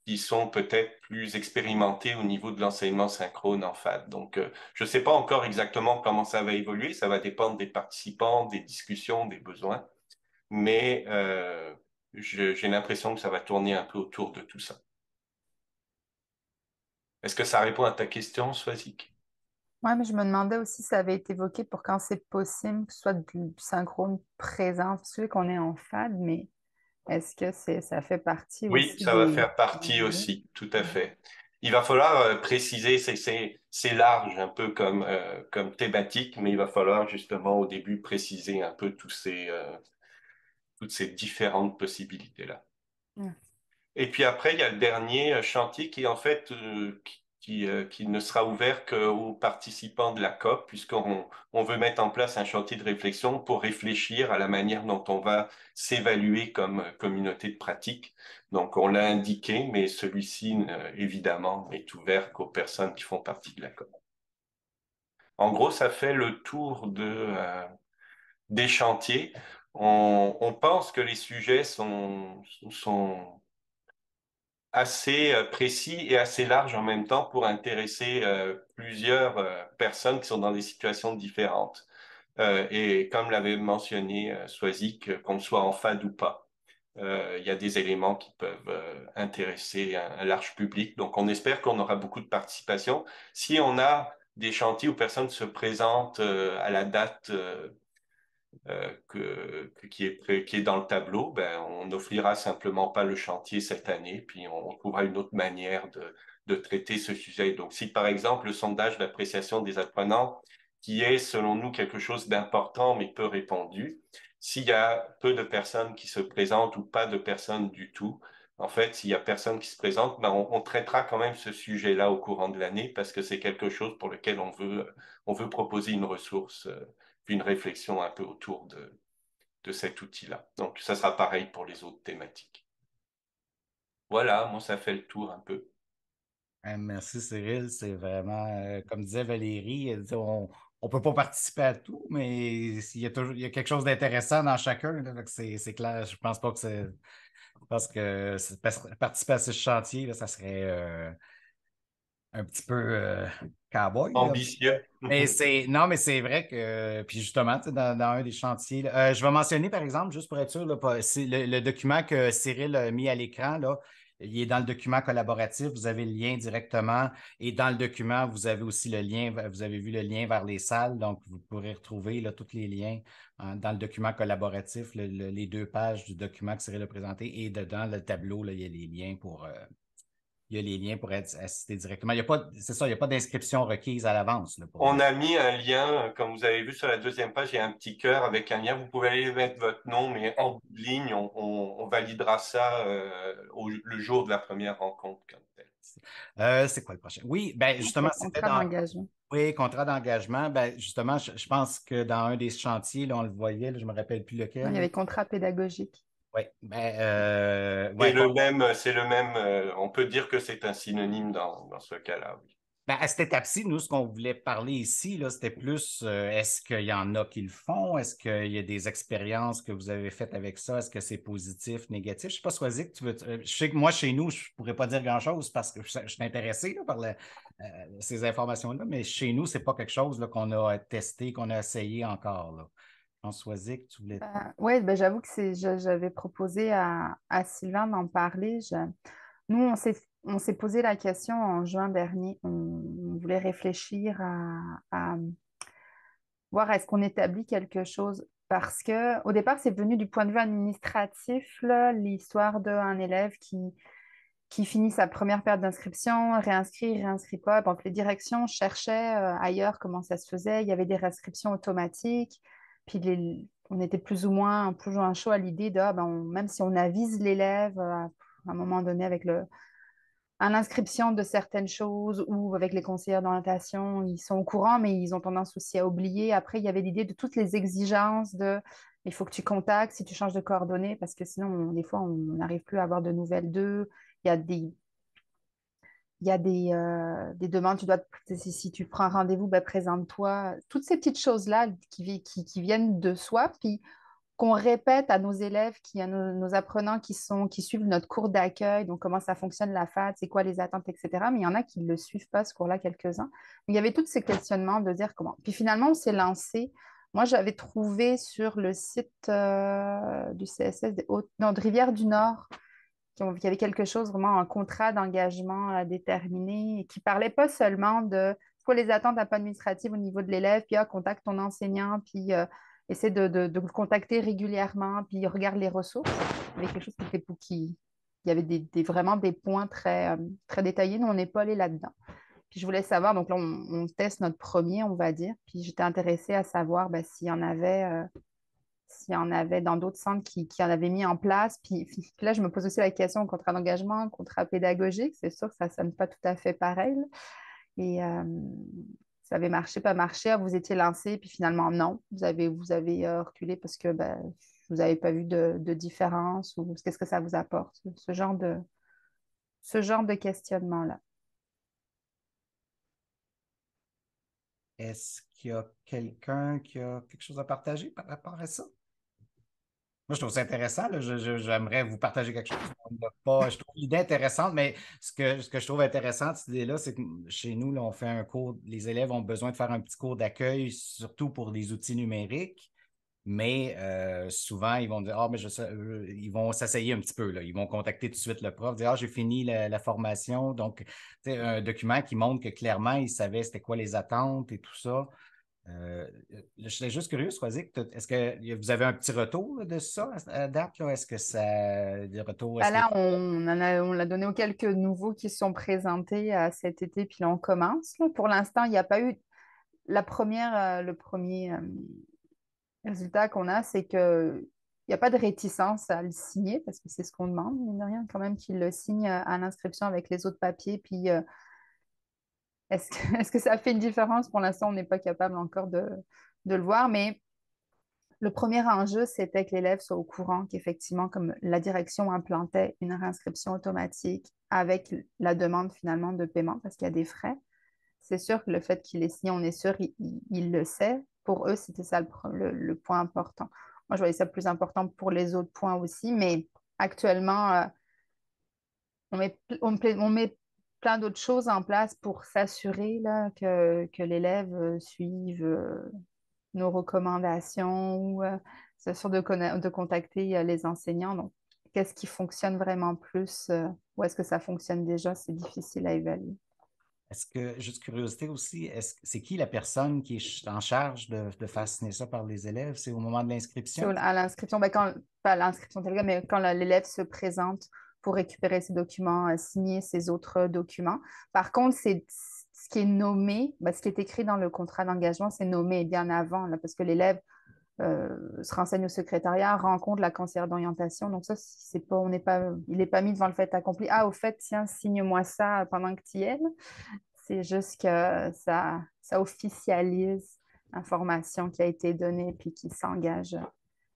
qui sont peut-être plus expérimentés au niveau de l'enseignement synchrone en FAD. Donc, euh, je ne sais pas encore exactement comment ça va évoluer. Ça va dépendre des participants, des discussions, des besoins. Mais euh, j'ai l'impression que ça va tourner un peu autour de tout ça. Est-ce que ça répond à ta question, Swazik? Oui, mais je me demandais aussi si ça avait été évoqué pour quand c'est possible, que ce soit du synchrone présent. Sais qu'on est en FAD, mais est-ce que c'est ça fait partie oui, aussi ça va des- faire partie aussi, tout à fait. Il va falloir euh, préciser, c'est- c'est c'est large un peu comme, euh, comme thématique, mais il va falloir justement au début préciser un peu tous ces, euh, toutes ces différentes possibilités-là. Ouais. Et puis après, il y a le dernier chantier qui en fait qui, qui, euh, qui ne sera ouvert qu'aux participants de la COP, puisqu'on on veut mettre en place un chantier de réflexion pour réfléchir à la manière dont on va s'évaluer comme euh, communauté de pratique. Donc on l'a indiqué, mais celui-ci euh, évidemment est ouvert qu'aux personnes qui font partie de la COP. En gros, ça fait le tour de, des chantiers. On, pense que les sujets sont assez euh, précis et assez large en même temps pour intéresser euh, plusieurs euh, personnes qui sont dans des situations différentes. Et comme l'avait mentionné Swazik, qu'on soit en FAD ou pas, il y a des éléments qui peuvent intéresser un, large public. Donc, on espère qu'on aura beaucoup de participation. Si on a des chantiers où personne se présente à la date que, que- qui est qui est dans le tableau, ben, on n'offrira simplement pas le chantier cette année, puis on, trouvera une autre manière de, de traiter ce sujet. Donc, si par exemple le sondage d'appréciation des apprenants, qui est selon nous quelque chose d'important mais peu répandu, s'il y a peu de personnes qui se présentent ou pas de personnes du tout, en fait, s'il y a personne qui se présente, ben, on, traitera quand même ce sujet-là au courant de l'année parce que c'est quelque chose pour lequel on veut, on veut proposer une ressource. Puis une réflexion un peu autour de, cet outil-là. Donc, ça sera pareil pour les autres thématiques. Voilà, moi, ça fait le tour un peu. Euh, Merci Cyril, c'est vraiment, euh, comme disait Valérie, on ne peut pas participer à tout, mais il y a toujours il y a quelque chose d'intéressant dans chacun. C'est clair, je pense pas que c'est. Pense que participer à ce chantier, là, ça serait euh, un petit peu euh, cowboy. Ambitieux. Mais c'est non, mais c'est vrai que puis justement, dans, dans un des chantiers, là, euh, je vais mentionner par exemple, juste pour être sûr, là, le, le document que Cyril a mis à l'écran, là, il est dans le document collaboratif, vous avez le lien directement, et dans le document, vous avez aussi le lien, vous avez vu le lien vers les salles, donc vous pourrez retrouver là, tous les liens hein, dans le document collaboratif, le- le- les deux pages du document que Cyril a présenté, et dedans le tableau, là, il y a les liens pour. euh, il y a les liens pour être assisté directement. Il y a pas, c'est ça, il n'y a pas d'inscription requise à l'avance. On a mis un lien, comme vous avez vu sur la deuxième page, il y a un petit cœur avec un lien. Vous pouvez aller mettre votre nom, mais en bout de ligne, on, on- on validera ça euh, au- le jour de la première rencontre. Euh, c'est quoi le prochain? Oui, ben justement, c'était contrat dans. d'engagement. Oui, contrat d'engagement. Ben, justement, je, je pense que dans un des chantiers, là, on le voyait, là, je ne me rappelle plus lequel. Il y avait contrat pédagogique. Oui, ben, euh, C'est le même, c'est le même, euh, on peut dire que c'est un synonyme dans, dans ce cas-là, oui. Ben, à cette étape-ci, nous, ce qu'on voulait parler ici, c'était plus euh, est-ce qu'il y en a qui le font? Est-ce qu'il y a des expériences que vous avez faites avec ça? Est-ce que c'est positif, négatif? Je ne sais pas, Soisy, que tu veux. Je sais que moi, chez nous, je ne pourrais pas dire grand-chose parce que je, suis intéressé par ces informations-là, mais chez nous, ce n'est pas quelque chose qu'on a testé, qu'on a essayé encore. Là. François tu voulais. oui, ben, j'avoue que j'avais proposé à, Sylvain d'en parler. Nous, on s'est on s'est posé la question en juin dernier. On, voulait réfléchir à, voir est-ce qu'on établit quelque chose. Parce que au départ, c'est venu du point de vue administratif, l'histoire d'un élève qui, qui finit sa première période d'inscription, réinscrit, réinscrit pas. Donc, les directions cherchaient euh, ailleurs comment ça se faisait. Il y avait des réinscriptions automatiques. Puis on était plus ou moins, plus moins chaud à l'idée de, ah, ben, même si on avise l'élève euh, à un moment donné avec l'inscription de certaines choses ou avec les conseillers d'orientation, ils sont au courant, mais ils ont tendance aussi à oublier. Après, il y avait l'idée de toutes les exigences de il faut que tu contactes si tu changes de coordonnées parce que sinon, des fois, on n'arrive plus à avoir de nouvelles d'eux. Il y a des, il y a des, euh, des demandes, tu dois, si, tu prends rendez-vous, ben, présente-toi. Toutes ces petites choses-là qui, viennent de soi. Puis qu'on répète à nos élèves, qui, à nos, apprenants qui, sont, qui suivent notre cours d'accueil, donc comment ça fonctionne la FAD, c'est quoi les attentes, etc. Mais il y en a qui ne le suivent pas, ce cours-là, quelques-uns. Il y avait tous ces questionnements de dire comment. Puis finalement, on s'est lancé. Moi, j'avais trouvé sur le site euh, du CSS de, de Rivière du Nord qu'il y avait quelque chose, vraiment un contrat d'engagement à déterminer, et qui parlait pas seulement de quoi les attentes un peu administratives au niveau de l'élève, puis ah, contacte ton enseignant, puis euh, essaie de, de, de, contacter régulièrement, puis regarde les ressources. Il y avait quelque chose qui était pour qui. Il y avait des, vraiment des points très, euh, très détaillés. Nous, on n'est pas allé là-dedans. Puis je voulais savoir, donc là, on, teste notre premier, on va dire. Puis j'étais intéressée à savoir ben, s'il y en avait. Euh, s'il y en avait dans d'autres centres qui, qui, en avaient mis en place. Puis, là, je me pose aussi la question contrat d'engagement, contrat pédagogique. C'est sûr que ça ne sonne pas tout à fait pareil. Et, euh, ça avait marché, pas marché, vous étiez lancé, puis finalement non, vous avez, vous avez euh, reculé parce que ben, vous n'avez pas vu de, différence ou qu'est-ce que ça vous apporte, ce genre de, ce genre de questionnement-là. Est-ce qu'il y a quelqu'un qui a quelque chose à partager par rapport à ça? Moi, je trouve ça intéressant. J'aimerais vous partager quelque chose. Pas, je trouve l'idée intéressante, mais ce que, ce que je trouve intéressant cette idée-là, c'est que chez nous, là, on fait un cours, les élèves ont besoin de faire un petit cours d'accueil, surtout pour des outils numériques. Mais euh, souvent, ils vont dire Ah, mais je euh, ils vont s'asseyer un petit peu. Là. Ils vont contacter tout de suite le prof, dire Ah, j'ai fini la, formation. Donc, un document qui montre que clairement, ils savaient c'était quoi les attentes et tout ça. Euh, je suis juste curieux, est-ce que vous avez un petit retour de ça à date? Est-ce que ça. Des retours, ben là, on, on l'a donné aux quelques nouveaux qui sont présentés euh, cet été, puis là, on commence. Pour l'instant, il n'y a pas eu. La première, euh, le premier résultat qu'on a, c'est qu'il n'y a pas de réticence à le signer, parce que c'est ce qu'on demande, mine de rien, quand même, qu'il le signe à l'inscription avec les autres papiers, puis [LAUGHS] Est-ce que, ça fait une différence? Pour l'instant, on n'est pas capable encore de, le voir, mais le premier enjeu, c'était que l'élève soit au courant qu'effectivement, comme la direction implantait une réinscription automatique avec la demande finalement de paiement parce qu'il y a des frais, c'est sûr que le fait qu'il ait signé, on est sûr, il, le sait. Pour eux, c'était ça le, point important. Moi, je voyais ça plus important pour les autres points aussi, mais actuellement, euh, on, met, on met plein d'autres choses en place pour s'assurer que, que l'élève euh, suive euh, nos recommandations ou euh, s'assure de, de contacter les enseignants. Donc, qu'est-ce qui fonctionne vraiment plus ou est-ce que ça fonctionne déjà? C'est difficile à évaluer. Est-ce que, juste curiosité aussi, c'est qui la personne qui est en charge de, de faire signer ça par les élèves? C'est au moment de l'inscription? À l'inscription, ben quand, pas à l'inscription mais quand l'élève se présente pour récupérer ces documents, euh, signer ces autres documents. Par contre, c'est ce qui est nommé, bah, ce qui est écrit dans le contrat d'engagement, c'est nommé bien avant, parce que l'élève euh, se renseigne au secrétariat, rencontre la conseillère d'orientation. Donc ça, c'est pas, on n'est pas, il n'est pas mis devant le fait accompli. Ah, au fait, tiens, signe-moi ça pendant que tu y es. C'est juste que ça, ça officialise l'information qui a été donnée puis qui s'engage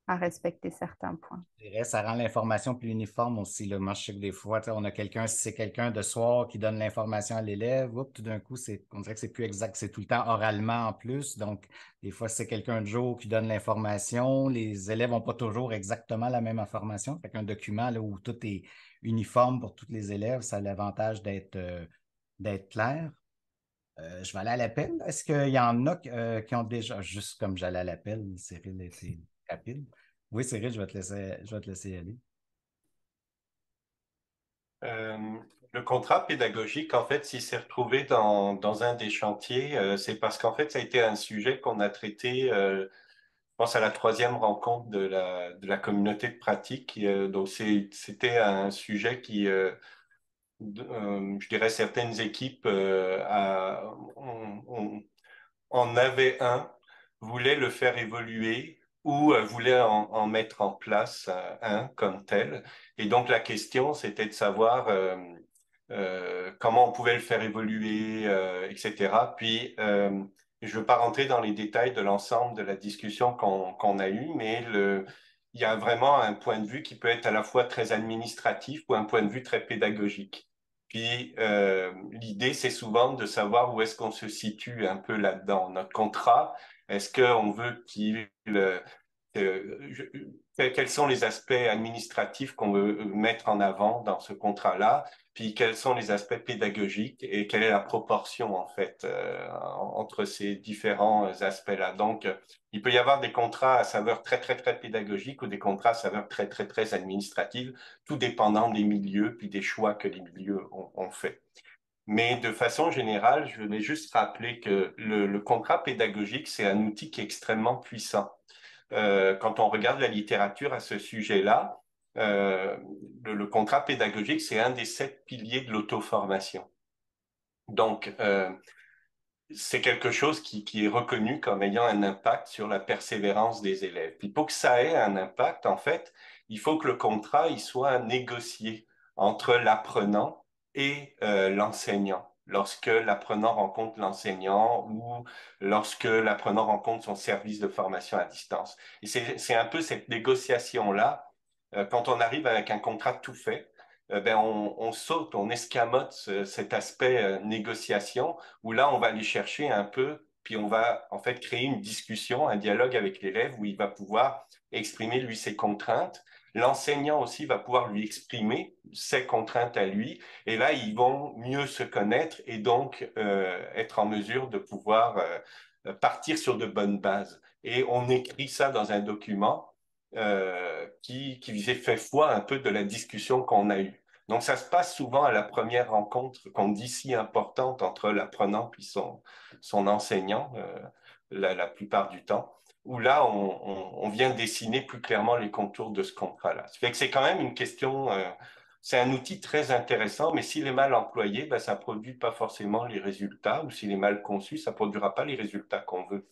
à respecter certains points. Ça rend l'information plus uniforme aussi. Là. Moi, je sais que des fois, on a quelqu'un, si c'est quelqu'un de soir qui donne l'information à l'élève, tout d'un coup, on dirait que c'est plus exact, c'est tout le temps oralement en plus. Donc, des fois, c'est quelqu'un de jour qui donne l'information. Les élèves n'ont pas toujours exactement la même information. Fait document là, où tout est uniforme pour tous les élèves, ça a l'avantage d'être euh, clair. Euh, je vais aller à l'appel. Est-ce qu'il y en a euh, qui ont déjà, juste comme j'allais à l'appel, Cyril était rapide. Oui, Cyril, je vais te laisser, je vais te laisser aller. Euh, le contrat pédagogique, en fait, s'il s'est retrouvé dans, dans, un des chantiers, c'est parce qu'en fait, ça a été un sujet qu'on a traité, je pense, à la troisième rencontre de la, de la communauté de pratique. donc, c'était un sujet qui euh, je dirais, certaines équipes euh, en avaient un, voulaient le faire évoluer ou euh, voulaient en, mettre en place un comme tel. Et donc la question, c'était de savoir comment on pouvait le faire évoluer, etc. Puis, je ne veux pas rentrer dans les détails de l'ensemble de la discussion qu'on a eue, mais il y a vraiment un point de vue qui peut être à la fois très administratif ou un point de vue très pédagogique. Puis euh, l'idée, c'est souvent de savoir où est-ce qu'on se situe un peu là-dedans. Notre contrat, est-ce qu'on veut qu'il... Euh, quels sont les aspects administratifs qu'on veut mettre en avant dans ce contrat-là? Puis quels sont les aspects pédagogiques et quelle est la proportion en fait euh, entre ces différents aspects-là? Donc, il peut y avoir des contrats à saveur très très très pédagogique ou des contrats à saveur très très très administrative, tout dépendant des milieux puis des choix que les milieux ont, fait. Mais de façon générale, je vais juste rappeler que le, contrat pédagogique, c'est un outil qui est extrêmement puissant. Euh, quand on regarde la littérature à ce sujet-là, euh, le, contrat pédagogique, c'est un des sept piliers de l'auto-formation. Donc, euh, c'est quelque chose qui, est reconnu comme ayant un impact sur la persévérance des élèves. Puis pour que ça ait un impact, en fait, il faut que le contrat il soit négocié entre l'apprenant et l'enseignant. Lorsque l'apprenant rencontre l'enseignant ou lorsque l'apprenant rencontre son service de formation à distance. Et c'est un peu cette négociation-là euh, quand on arrive avec un contrat tout fait, euh, ben on, saute, on escamote cet aspect euh, négociation où là, on va aller chercher un peu, puis on va en fait créer une discussion, un dialogue avec l'élève où il va pouvoir exprimer lui ses contraintes. L'enseignant aussi va pouvoir lui exprimer ses contraintes à lui. Et là, ils vont mieux se connaître et donc être en mesure de pouvoir partir sur de bonnes bases. Et on écrit ça dans un document euh, qui, qui fait foi un peu de la discussion qu'on a eue. Donc, ça se passe souvent à la première rencontre qu'on dit si importante entre l'apprenant puis son, son enseignant, euh, la, la, plupart du temps, où là, on, vient dessiner plus clairement les contours de ce contrat-là. Que c'est quand même une question, euh, c'est un outil très intéressant, mais s'il est mal employé, ben, ça ne produit pas forcément les résultats, ou s'il est mal conçu, ça ne produira pas les résultats qu'on veut.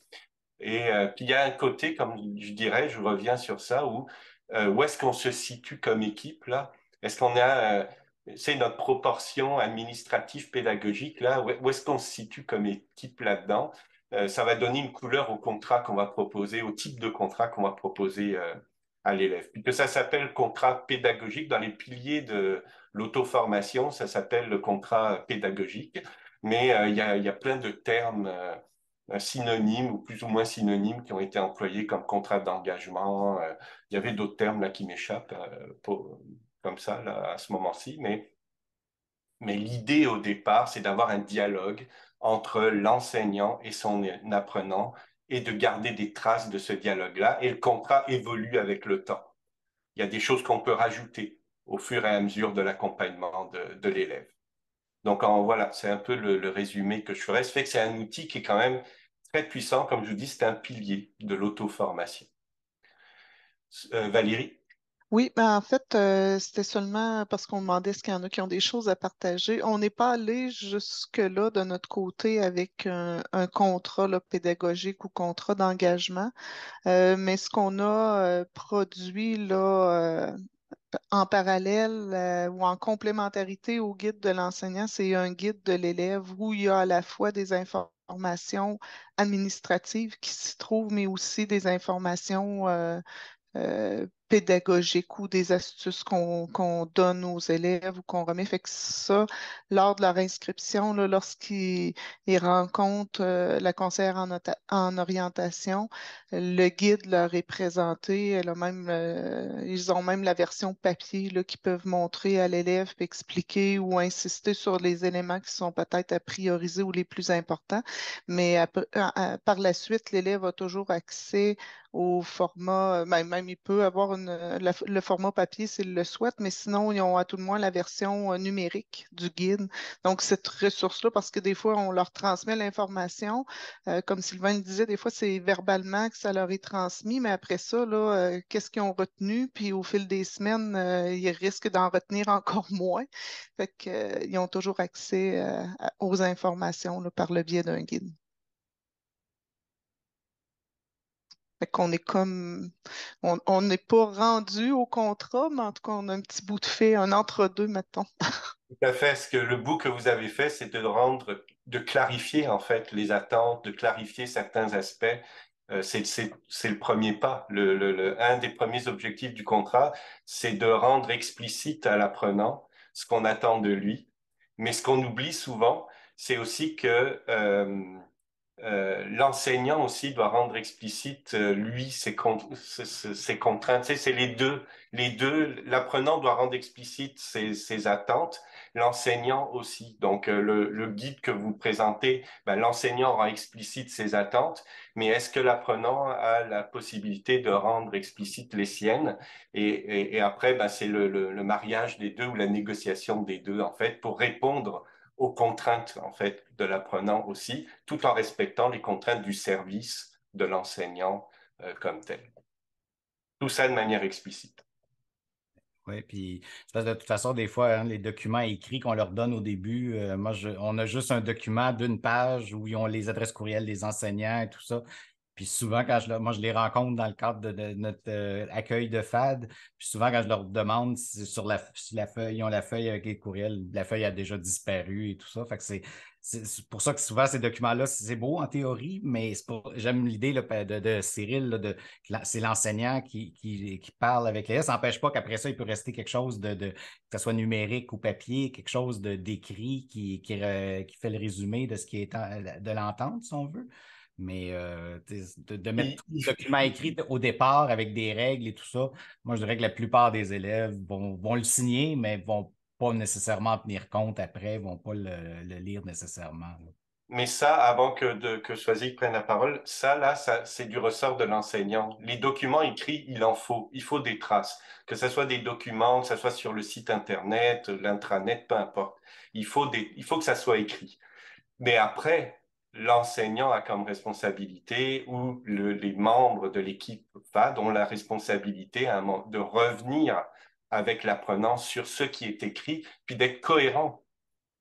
Et euh, il y a un côté, comme je dirais, je reviens sur ça, où, euh, où est-ce qu'on se situe comme équipe là? Est-ce qu'on a, c'est notre proportion administrative pédagogique là Où est-ce qu'on se situe comme équipe là-dedans? Ça va donner une couleur au contrat qu'on va proposer, au type de contrat qu'on va proposer à l'élève. Puis que ça s'appelle contrat pédagogique dans les piliers de l'auto-formation, ça s'appelle le contrat pédagogique. Mais il y, a, plein de termes synonymes ou plus ou moins synonymes qui ont été employés comme contrat d'engagement. Euh, il y avait d'autres termes là qui m'échappent euh, comme ça à ce moment-ci, mais l'idée au départ, c'est d'avoir un dialogue entre l'enseignant et son apprenant et de garder des traces de ce dialogue-là. Et le contrat évolue avec le temps. Il y a des choses qu'on peut rajouter au fur et à mesure de l'accompagnement de, l'élève. Donc voilà, c'est un peu le, résumé que je ferais. Ce fait que c'est un outil qui est quand même très puissant. Comme je vous dis, c'est un pilier de l'auto-formation. Euh, Valérie? Oui, ben en fait, euh, c'était seulement parce qu'on demandait est-ce qu'il y en a qui ont des choses à partager. On n'est pas allé jusque-là de notre côté avec un, contrat pédagogique ou contrat d'engagement, euh, mais ce qu'on a produit là, en parallèle euh, ou en complémentarité au guide de l'enseignant, c'est un guide de l'élève où il y a à la fois des informations administratives qui s'y trouvent, mais aussi des informations euh, euh, pédagogiques ou des astuces qu'on donne aux élèves ou qu'on remet. Fait que ça, lors de leur inscription, lorsqu'ils rencontrent euh, la conseillère en, en, orientation, le guide leur est présenté. Même, euh, ils ont même la version papier qu'ils peuvent montrer à l'élève, expliquer ou insister sur les éléments qui sont peut-être à prioriser ou les plus importants. Mais par la suite, l'élève a toujours accès au format, euh, ben, même il peut avoir le format papier s'il le souhaite, mais sinon, ils ont à tout le moins la version euh, numérique du guide. Donc, cette ressource-là, parce que des fois, on leur transmet l'information, euh, comme Sylvain le disait, des fois, c'est verbalement que ça leur est transmis, mais après ça, là, qu'est-ce qu'ils ont retenu? Puis au fil des semaines, ils risquent d'en retenir [LAUGHS] encore moins. Fait qu'ils ont toujours accès aux informations par le biais d'un guide. Fait qu'on est comme, on n'est pas rendu au contrat, mais en tout cas, on a un petit bout de fait, un entre-deux, mettons. [LAUGHS] Tout à fait. Ce que le bout que vous avez fait, c'est de rendre, de clarifier en fait les attentes, de clarifier certains aspects. Euh, c'est le premier pas. Le, le, un des premiers objectifs du contrat, c'est de rendre explicite à l'apprenant ce qu'on attend de lui. Mais ce qu'on oublie souvent, c'est aussi que euh, euh, l'enseignant aussi doit rendre explicite, euh, lui, ses, contraintes. c'est les deux. Les deux, l'apprenant doit rendre explicite ses, attentes, l'enseignant aussi. Donc, euh, le, guide que vous présentez, ben, l'enseignant rend explicite ses attentes, mais est-ce que l'apprenant a la possibilité de rendre explicite les siennes? Et, après, ben, c'est le mariage des deux ou la négociation des deux, en fait, pour répondre aux contraintes en fait de l'apprenant aussi, tout en respectant les contraintes du service de l'enseignant euh, comme tel. Tout ça de manière explicite. Oui, puis de toute façon, des fois, hein, les documents écrits qu'on leur donne au début, euh, moi, on a juste un document d'une page où ils ont les adresses courriels des enseignants et tout ça. Puis souvent, quand je, moi, je les rencontre dans le cadre de, notre euh, accueil de FAD, puis souvent, quand je leur demande si sur la, la feuille, ils ont la feuille avec les courriels, la feuille a déjà disparu et tout ça. Fait que c'est, pour ça que souvent, ces documents-là, c'est beau en théorie, mais j'aime l'idée de, de, Cyril, de, c'est l'enseignant qui, qui, parle avec les Ça n'empêche pas qu'après ça, il peut rester quelque chose de, que ce soit numérique ou papier, quelque chose d'écrit qui, qui, qui, fait le résumé de ce qui est de l'entente, si on veut. Mais euh, de, mettre tout le document écrit au départ avec des règles et tout ça, moi, je dirais que la plupart des élèves vont, le signer, mais ne vont pas nécessairement tenir compte après, ne vont pas le, lire nécessairement. Mais ça, avant que, de, que prenne la parole, ça, là, ça, c'est du ressort de l'enseignant. Les documents écrits, il en faut. Il faut des traces. Que ce soit des documents, que ce soit sur le site Internet, l'intranet, peu importe. Il faut, des, il faut que ça soit écrit. Mais après, l'enseignant a comme responsabilité ou les membres de l'équipe FAD ont la responsabilité de revenir avec l'apprenant sur ce qui est écrit, puis d'être cohérent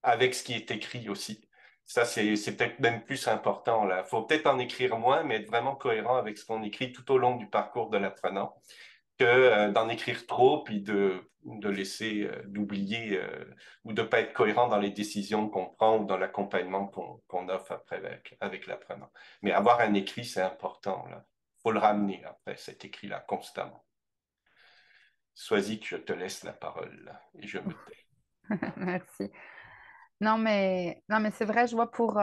avec ce qui est écrit aussi. Ça, c'est peut-être même plus important. Il faut peut-être en écrire moins, mais être vraiment cohérent avec ce qu'on écrit tout au long du parcours de l'apprenant que euh, d'en écrire trop puis de, de laisser, euh, d'oublier euh, ou de ne pas être cohérent dans les décisions qu'on prend ou dans l'accompagnement qu'on offre après avec, avec l'apprenant. Mais avoir un écrit, c'est important. Il faut le ramener après, cet écrit-là, constamment. Sois-y que je te laisse la parole et je me tais. [LAUGHS] Merci. Non, mais, non, mais c'est vrai, je vois pour,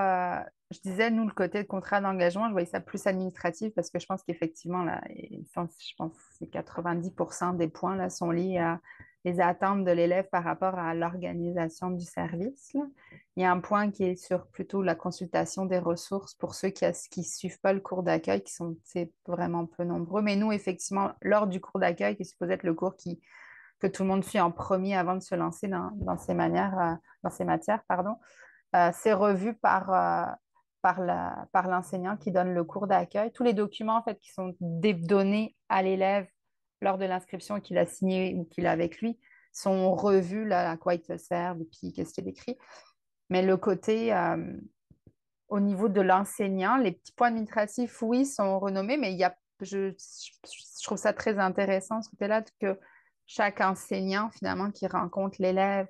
je disais, nous, le côté de contrat d'engagement, je voyais ça plus administratif parce que je pense qu'effectivement, je pense que 90% des points là, sont liés à les attentes de l'élève par rapport à l'organisation du service. Il y a un point qui est sur plutôt la consultation des ressources pour ceux qui ne suivent pas le cours d'accueil, qui sont vraiment peu nombreux. Mais nous, effectivement, lors du cours d'accueil, qui est supposé être le cours qui, que tout le monde suit en premier avant de se lancer dans, ces, manières, euh, dans ces matières, pardon, euh, c'est revu par, euh, par l'enseignant qui donne le cours d'accueil. Tous les documents en fait, qui sont donnés à l'élève lors de l'inscription qu'il a signé ou qu'il a avec lui sont revus, là, à quoi ils te servent et puis qu'est-ce qu'il écrit. Mais le côté, euh, au niveau de l'enseignant, les petits points administratifs, oui, sont renommés, mais il y a, je, je trouve ça très intéressant ce côté-là que chaque enseignant, finalement, qui rencontre l'élève,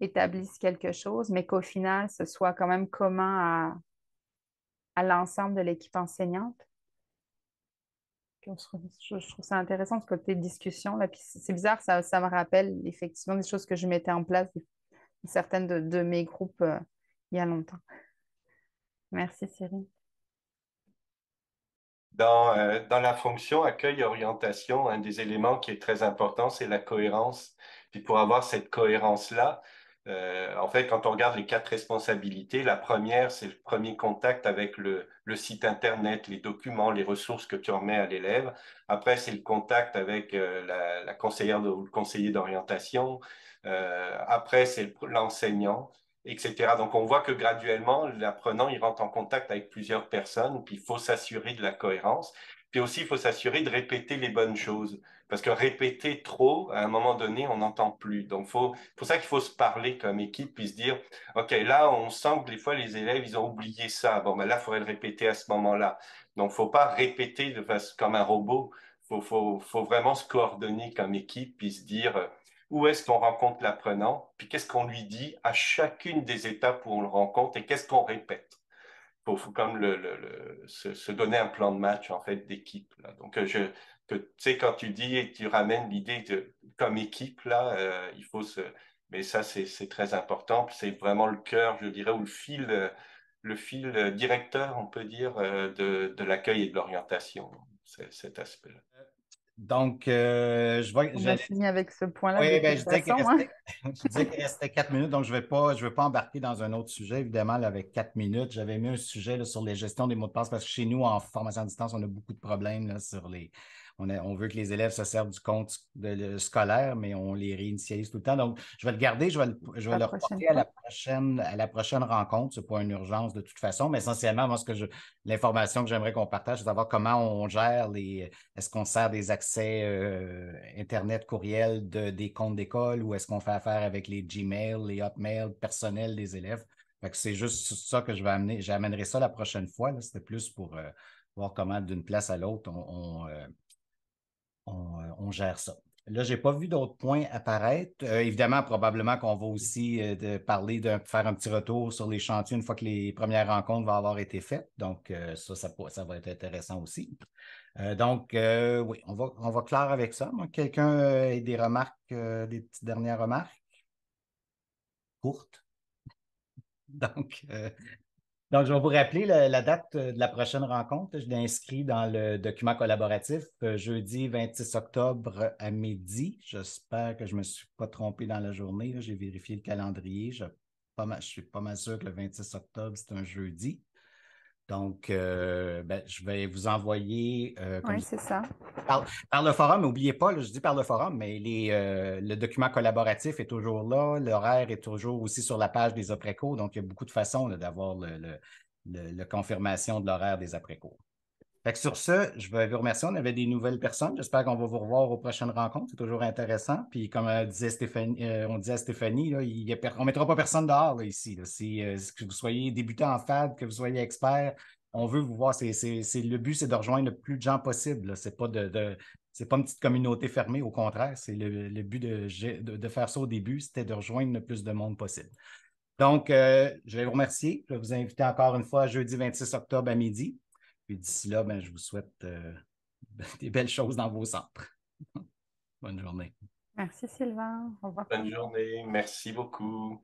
établisse quelque chose, mais qu'au final, ce soit quand même commun à, à l'ensemble de l'équipe enseignante. je, trouve ça intéressant ce côté discussion. Là. Puis c'est bizarre, ça, me rappelle effectivement des choses que je mettais en place, certaines de, de mes groupes euh, il y a longtemps. Merci Cyril. Dans, euh, la fonction accueil-orientation, un des éléments qui est très important, c'est la cohérence. Puis pour avoir cette cohérence-là, euh, en fait, quand on regarde les quatre responsabilités, la première, c'est le premier contact avec le, site Internet, les documents, les ressources que tu remets à l'élève. Après, c'est le contact avec euh, la, la, conseillère ou le conseiller d'orientation. Euh, après, c'est l'enseignant, etc. Donc, on voit que graduellement, l'apprenant, il rentre en contact avec plusieurs personnes, puis il faut s'assurer de la cohérence. Puis aussi, il faut s'assurer de répéter les bonnes choses. Parce que répéter trop, à un moment donné, on n'entend plus. Donc, faut, pour ça qu'il faut se parler comme équipe, puis se dire, OK, là, on sent que des fois, les élèves, ils ont oublié ça. Bon, ben là, il faudrait le répéter à ce moment-là. Donc, faut pas répéter de façon, comme un robot. Faut, faut, faut vraiment se coordonner comme équipe, puis se dire, où est-ce qu'on rencontre l'apprenant, puis qu'est-ce qu'on lui dit à chacune des étapes où on le rencontre et qu'est-ce qu'on répète faut, faut comme le, se, donner un plan de match en fait d'équipe. Donc euh, je tu sais quand tu dis et tu ramènes l'idée de comme équipe là, euh, il faut se mais ça c'est très important. C'est vraiment le cœur, je dirais, ou le fil euh, le fil directeur, on peut dire, de, de l'accueil et de l'orientation, cet aspect-là. Donc, euh, je vais. On a fini avec ce point-là. Oui, ben, je, disais qu'il restait, hein? [LAUGHS] restait quatre minutes, donc je ne vais, pas, je vais pas embarquer dans un autre sujet, évidemment, avec quatre minutes. J'avais mis un sujet là, sur les gestions des mots de passe parce que chez nous, en formation à distance, on a beaucoup de problèmes là, sur les, on, veut que les élèves se servent du compte de, scolaire, mais on les réinitialise tout le temps. Donc, je vais le garder, je vais le, je vais le reporter à la, prochaine, à la prochaine rencontre. Ce n'est pas une urgence de toute façon, mais essentiellement, moi, ce que je, l'information que j'aimerais qu'on partage, c'est savoir comment on gère les. Est-ce qu'on sert des accès euh, Internet, courriel de, des comptes d'école ou est-ce qu'on fait affaire avec les Gmail, les Hotmail personnels des élèves? c'est juste ça que je vais amener. J'amènerai ça la prochaine fois. C'était plus pour euh, voir comment d'une place à l'autre on, euh, on, gère ça. Là, je n'ai pas vu d'autres points apparaître. Euh, évidemment, probablement qu'on va aussi euh, parler de faire un petit retour sur les chantiers une fois que les premières rencontres vont avoir été faites. Donc, ça, ça, va être intéressant aussi. donc, oui, on va, on clore avec ça. Quelqu'un a des remarques, des petites dernières remarques? Courtes? [LAUGHS] Donc, donc, je vais vous rappeler la, date de la prochaine rencontre. Je l'ai inscrit dans le document collaboratif euh, jeudi 26 octobre à midi. J'espère que je ne me suis pas trompé dans la journée. J'ai vérifié le calendrier. Je, je suis pas mal sûr que le 26 octobre, c'est un jeudi. Donc, euh, ben, je vais vous envoyer. Euh, oui, c'est ça. Par, le forum, n'oubliez pas, je dis par le forum, mais les, euh, le document collaboratif est toujours là. L'horaire est toujours aussi sur la page des après-cours. Donc, il y a beaucoup de façons d'avoir le, le, confirmation de l'horaire des après-cours. Sur ce, je vais vous remercier. On avait des nouvelles personnes. J'espère qu'on va vous revoir aux prochaines rencontres. C'est toujours intéressant. Puis, comme disait Stéphanie, on disait à Stéphanie, on ne mettra pas personne dehors ici. Si, que vous soyez débutant en FAD, que vous soyez expert, on veut vous voir. C'est, le but, c'est de rejoindre le plus de gens possible. Ce n'est pas, pas une petite communauté fermée, au contraire. C'est le, but de, faire ça au début, c'était de rejoindre le plus de monde possible. Donc, euh, je vais vous remercier. Je vais vous inviter encore une fois jeudi 26 octobre à midi. Puis d'ici là, ben, je vous souhaite euh, [LAUGHS] des belles choses dans vos centres. [LAUGHS] Bonne journée. Merci Sylvain. Au revoir. Bonne journée. Merci beaucoup.